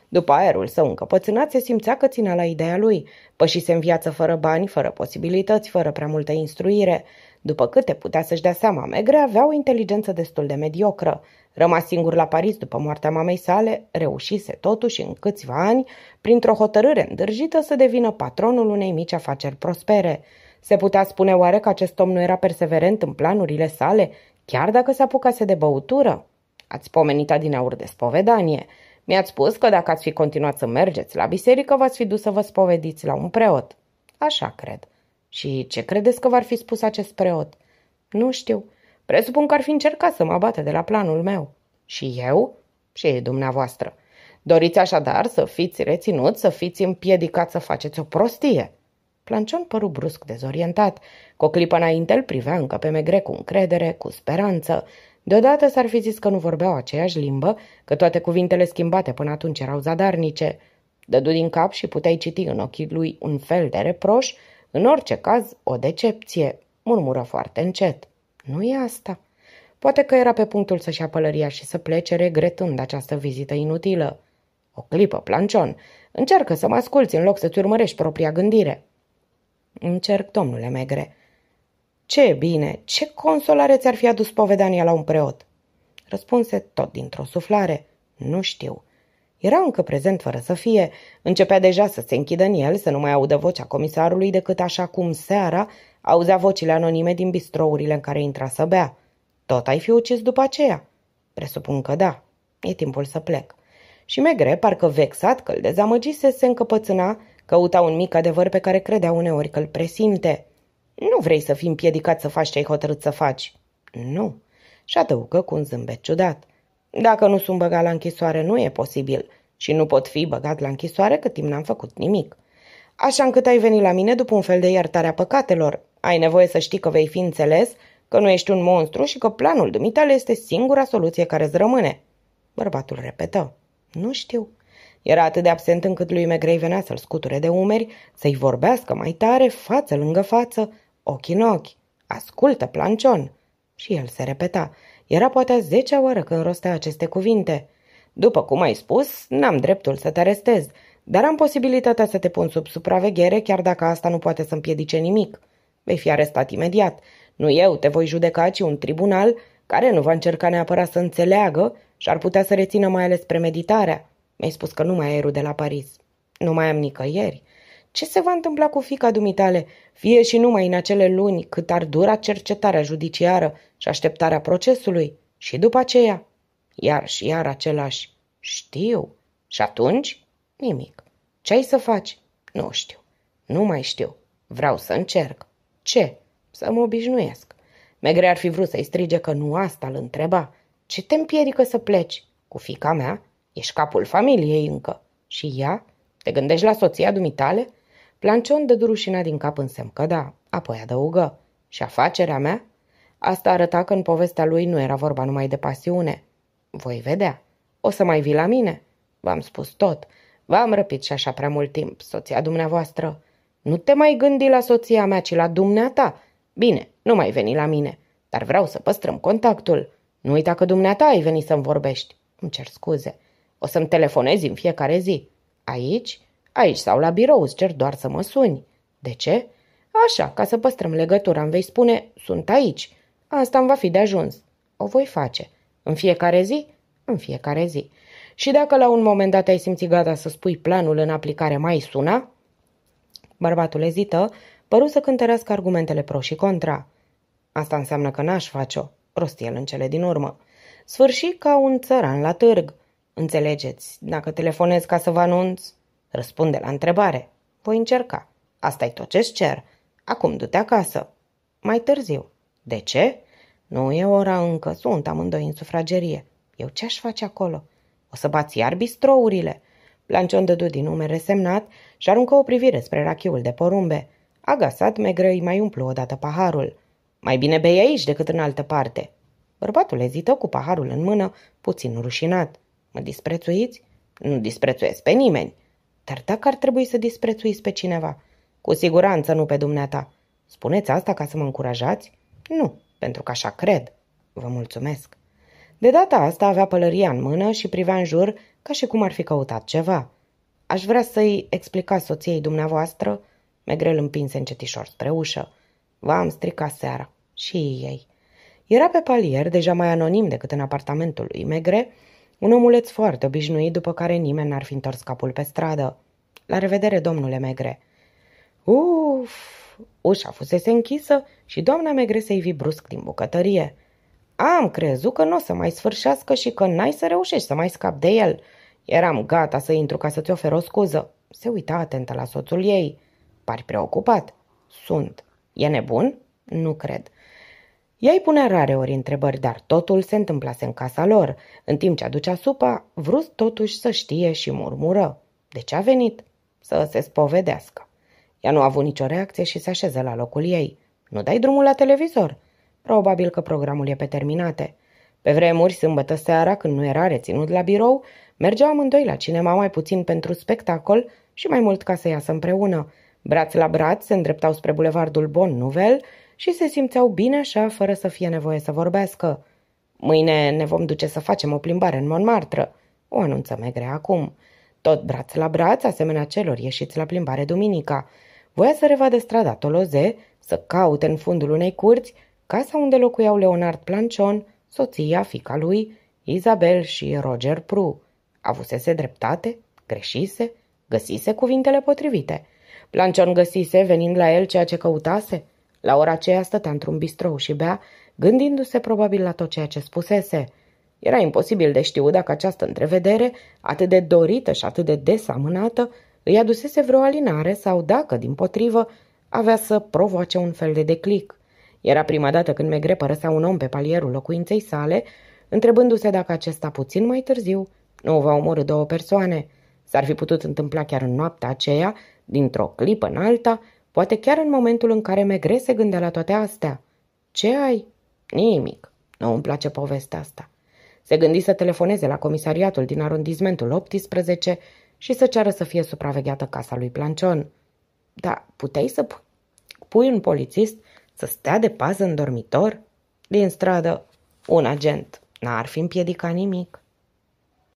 După aerul său încăpățânat, se simțea că ținea la ideea lui. Pășise în viață fără bani, fără posibilități, fără prea multă instruire. După câte putea să-și dea seama, Megre avea o inteligență destul de mediocră. Rămas singur la Paris după moartea mamei sale, reușise totuși în câțiva ani, printr-o hotărâre îndârjită, să devină patronul unei mici afaceri prospere. Se putea spune oare că acest om nu era perseverent în planurile sale, chiar dacă se apucase de băutură? Ați pomenit adineauri de spovedanie. Mi-ați spus că dacă ați fi continuat să mergeți la biserică, v-ați fi dus să vă spovediți la un preot. Așa cred. Și ce credeți că v-ar fi spus acest preot? Nu știu. Presupun că ar fi încercat să mă abate de la planul meu. Și eu? Și dumneavoastră. Doriți așadar să fiți reținut, să fiți împiedicat să faceți o prostie. Plancion păru brusc dezorientat. Cu o clipă înainte îl privea încă pe Megre cu încredere, cu speranță. Deodată s-ar fi zis că nu vorbeau aceeași limbă, că toate cuvintele schimbate până atunci erau zadarnice. Dădu din cap și puteai citi în ochii lui un fel de reproș, în orice caz o decepție, murmură foarte încet. Nu e asta. Poate că era pe punctul să-și ia pălăria și să plece regretând această vizită inutilă. O clipă, plancion, încearcă să mă asculți în loc să-ți urmărești propria gândire. Încerc, domnule Megre. Ce bine, ce consolareț ți-ar fi adus povedania la un preot? Răspunse tot dintr-o suflare. Nu știu. Era încă prezent fără să fie. Începea deja să se închidă în el, să nu mai audă vocea comisarului decât așa cum seara auzea vocile anonime din bistrourile în care intra să bea. Tot ai fi ucis după aceea? Presupun că da. E timpul să plec. Și Megre, parcă vexat că îl dezamăgise, se încăpățâna, căuta un mic adevăr pe care credea uneori că îl presimte. Nu vrei să fii împiedicat să faci ce ai hotărât să faci? Nu. Și adăugă cu un zâmbet ciudat. Dacă nu sunt băgat la închisoare, nu e posibil. Și nu pot fi băgat la închisoare cât timp n-am făcut nimic. Așa încât ai venit la mine după un fel de iertare a păcatelor. Ai nevoie să știi că vei fi înțeles, că nu ești un monstru și că planul dumitale este singura soluție care îți rămâne. Bărbatul repetă. Nu știu. Era atât de absent încât lui Megrei venea să-l scuture de umeri, să-i vorbească mai tare, față lângă față, ochi în ochi. Ascultă, plancion! Și el se repeta. Era poate a zecea oară când rostea aceste cuvinte. După cum ai spus, n-am dreptul să te arestez, dar am posibilitatea să te pun sub supraveghere, chiar dacă asta nu poate să împiedice nimic. Vei fi arestat imediat. Nu eu te voi judeca, ci un tribunal care nu va încerca neapărat să înțeleagă și ar putea să rețină mai ales premeditarea. Mi-ai spus că nu mai ai de la Paris. Nu mai am nicăieri. Ce se va întâmpla cu fica dumitale, fie și numai în acele luni cât ar dura cercetarea judiciară și așteptarea procesului? Și după aceea? Iar și iar același. Știu. Și atunci? Nimic. Ce ai să faci? Nu știu. Nu mai știu. Vreau să încerc. Ce? Să mă obișnuiesc. Megre ar fi vrut să-i strige că nu asta îl întreba. Ce te împiedică să pleci? Cu fica mea? Ești capul familiei încă. Și ea? Te gândești la soția dumitale? Plancion de rușina din cap în semn că da, apoi adăugă. Și afacerea mea? Asta arăta că în povestea lui nu era vorba numai de pasiune. Voi vedea. O să mai vii la mine? V-am spus tot. V-am răpit și așa prea mult timp, soția dumneavoastră. Nu te mai gândi la soția mea, ci la dumneata. Bine, nu mai veni la mine, dar vreau să păstrăm contactul. Nu uita că dumneata ai venit să-mi vorbești. Îmi cer scuze. O să-mi telefonezi în fiecare zi. Aici? Aici sau la birou îți cer doar să mă suni. De ce? Așa, ca să păstrăm legătura, îmi vei spune, sunt aici. Asta îmi va fi de ajuns. O voi face. În fiecare zi? În fiecare zi. Și dacă la un moment dat ai simțit gata să spui planul în aplicare, mai suna? Bărbatul ezită, păru să cântărească argumentele pro și contra. Asta înseamnă că n-aș face-o, rosti el în cele din urmă. Sfârși ca un țăran la târg. Înțelegeți, dacă telefonez ca să vă anunț, răspunde la întrebare. Voi încerca. asta e tot ce-ți cer. Acum du-te acasă. Mai târziu. De ce? Nu e ora încă, sunt amândoi în sufragerie. Eu ce-aș face acolo? O să bați iar bistrourile? Plancion dădu din nume resemnat și aruncă o privire spre rachiul de porumbe. Agasat, Megrăi mai umplu odată paharul. Mai bine bei aici decât în altă parte. Bărbatul ezită cu paharul în mână, puțin rușinat. Mă disprețuiți? Nu disprețuiesc pe nimeni. Dar dacă ar trebui să disprețuiți pe cineva? Cu siguranță nu pe dumneata. Spuneți asta ca să mă încurajați? Nu, pentru că așa cred. Vă mulțumesc. De data asta avea pălăria în mână și privea în jur ca și cum ar fi căutat ceva. Aș vrea să-i explicați soției dumneavoastră? Megrel împinse încetișor spre ușă. V-am stricat seara. Și ei. Era pe palier, deja mai anonim decât în apartamentul lui Megre, un omuleț foarte obișnuit după care nimeni n-ar fi întors capul pe stradă. La revedere, domnule Megre. Uf! Ușa fusese închisă și doamna Megre se ivi brusc din bucătărie. Am crezut că nu o să mai sfârșească și că n-ai să reușești să mai scap de el. Eram gata să intru ca să-ți ofer o scuză. Se uita atentă la soțul ei. Pari preocupat. Sunt. E nebun? Nu cred. Ea îi punea rare ori întrebări, dar totul se întâmplase în casa lor. În timp ce aducea supa, vrut totuși să știe și murmură. De ce a venit? Să se spovedească. Ea nu a avut nicio reacție și se așeză la locul ei. Nu dai drumul la televizor? Probabil că programul e pe terminate. Pe vremuri, sâmbătă seara, când nu era reținut la birou, mergeau amândoi la cinema mai puțin pentru spectacol și mai mult ca să iasă împreună. Braț la braț se îndreptau spre bulevardul Bon Nouvel și se simțeau bine așa, fără să fie nevoie să vorbească. Mâine ne vom duce să facem o plimbare în Montmartre, o anunță Megre acum. Tot braț la braț, asemenea celor ieșiți la plimbare duminica. Voia să revadă strada Toloze, să caute în fundul unei curți casa unde locuiau Leonard Plancion, soția, fica lui, Isabel și Roger Pru. Avusese dreptate? Greșise? Găsise cuvintele potrivite. Plancion găsise, venind la el, ceea ce căutase? La ora aceea stătea într-un bistrou și bea, gândindu-se probabil la tot ceea ce spusese. Era imposibil de știu dacă această întrevedere, atât de dorită și atât de des amânată, îi adusese vreo alinare sau dacă, din potrivă, avea să provoace un fel de declic. Era prima dată când Megre părăsea un om pe palierul locuinței sale, întrebându-se dacă acesta puțin mai târziu nu va omorâ două persoane. S-ar fi putut întâmpla chiar în noaptea aceea, dintr-o clipă în alta, poate chiar în momentul în care Megre se gândea la toate astea. Ce ai? Nimic. Nu îmi place povestea asta. Se gândi să telefoneze la comisariatul din arondizmentul 18 și să ceară să fie supravegheată casa lui Plancion. Da, puteai să pui un polițist să stea de pază în dormitor? Din stradă, un agent n-ar fi împiedicat nimic.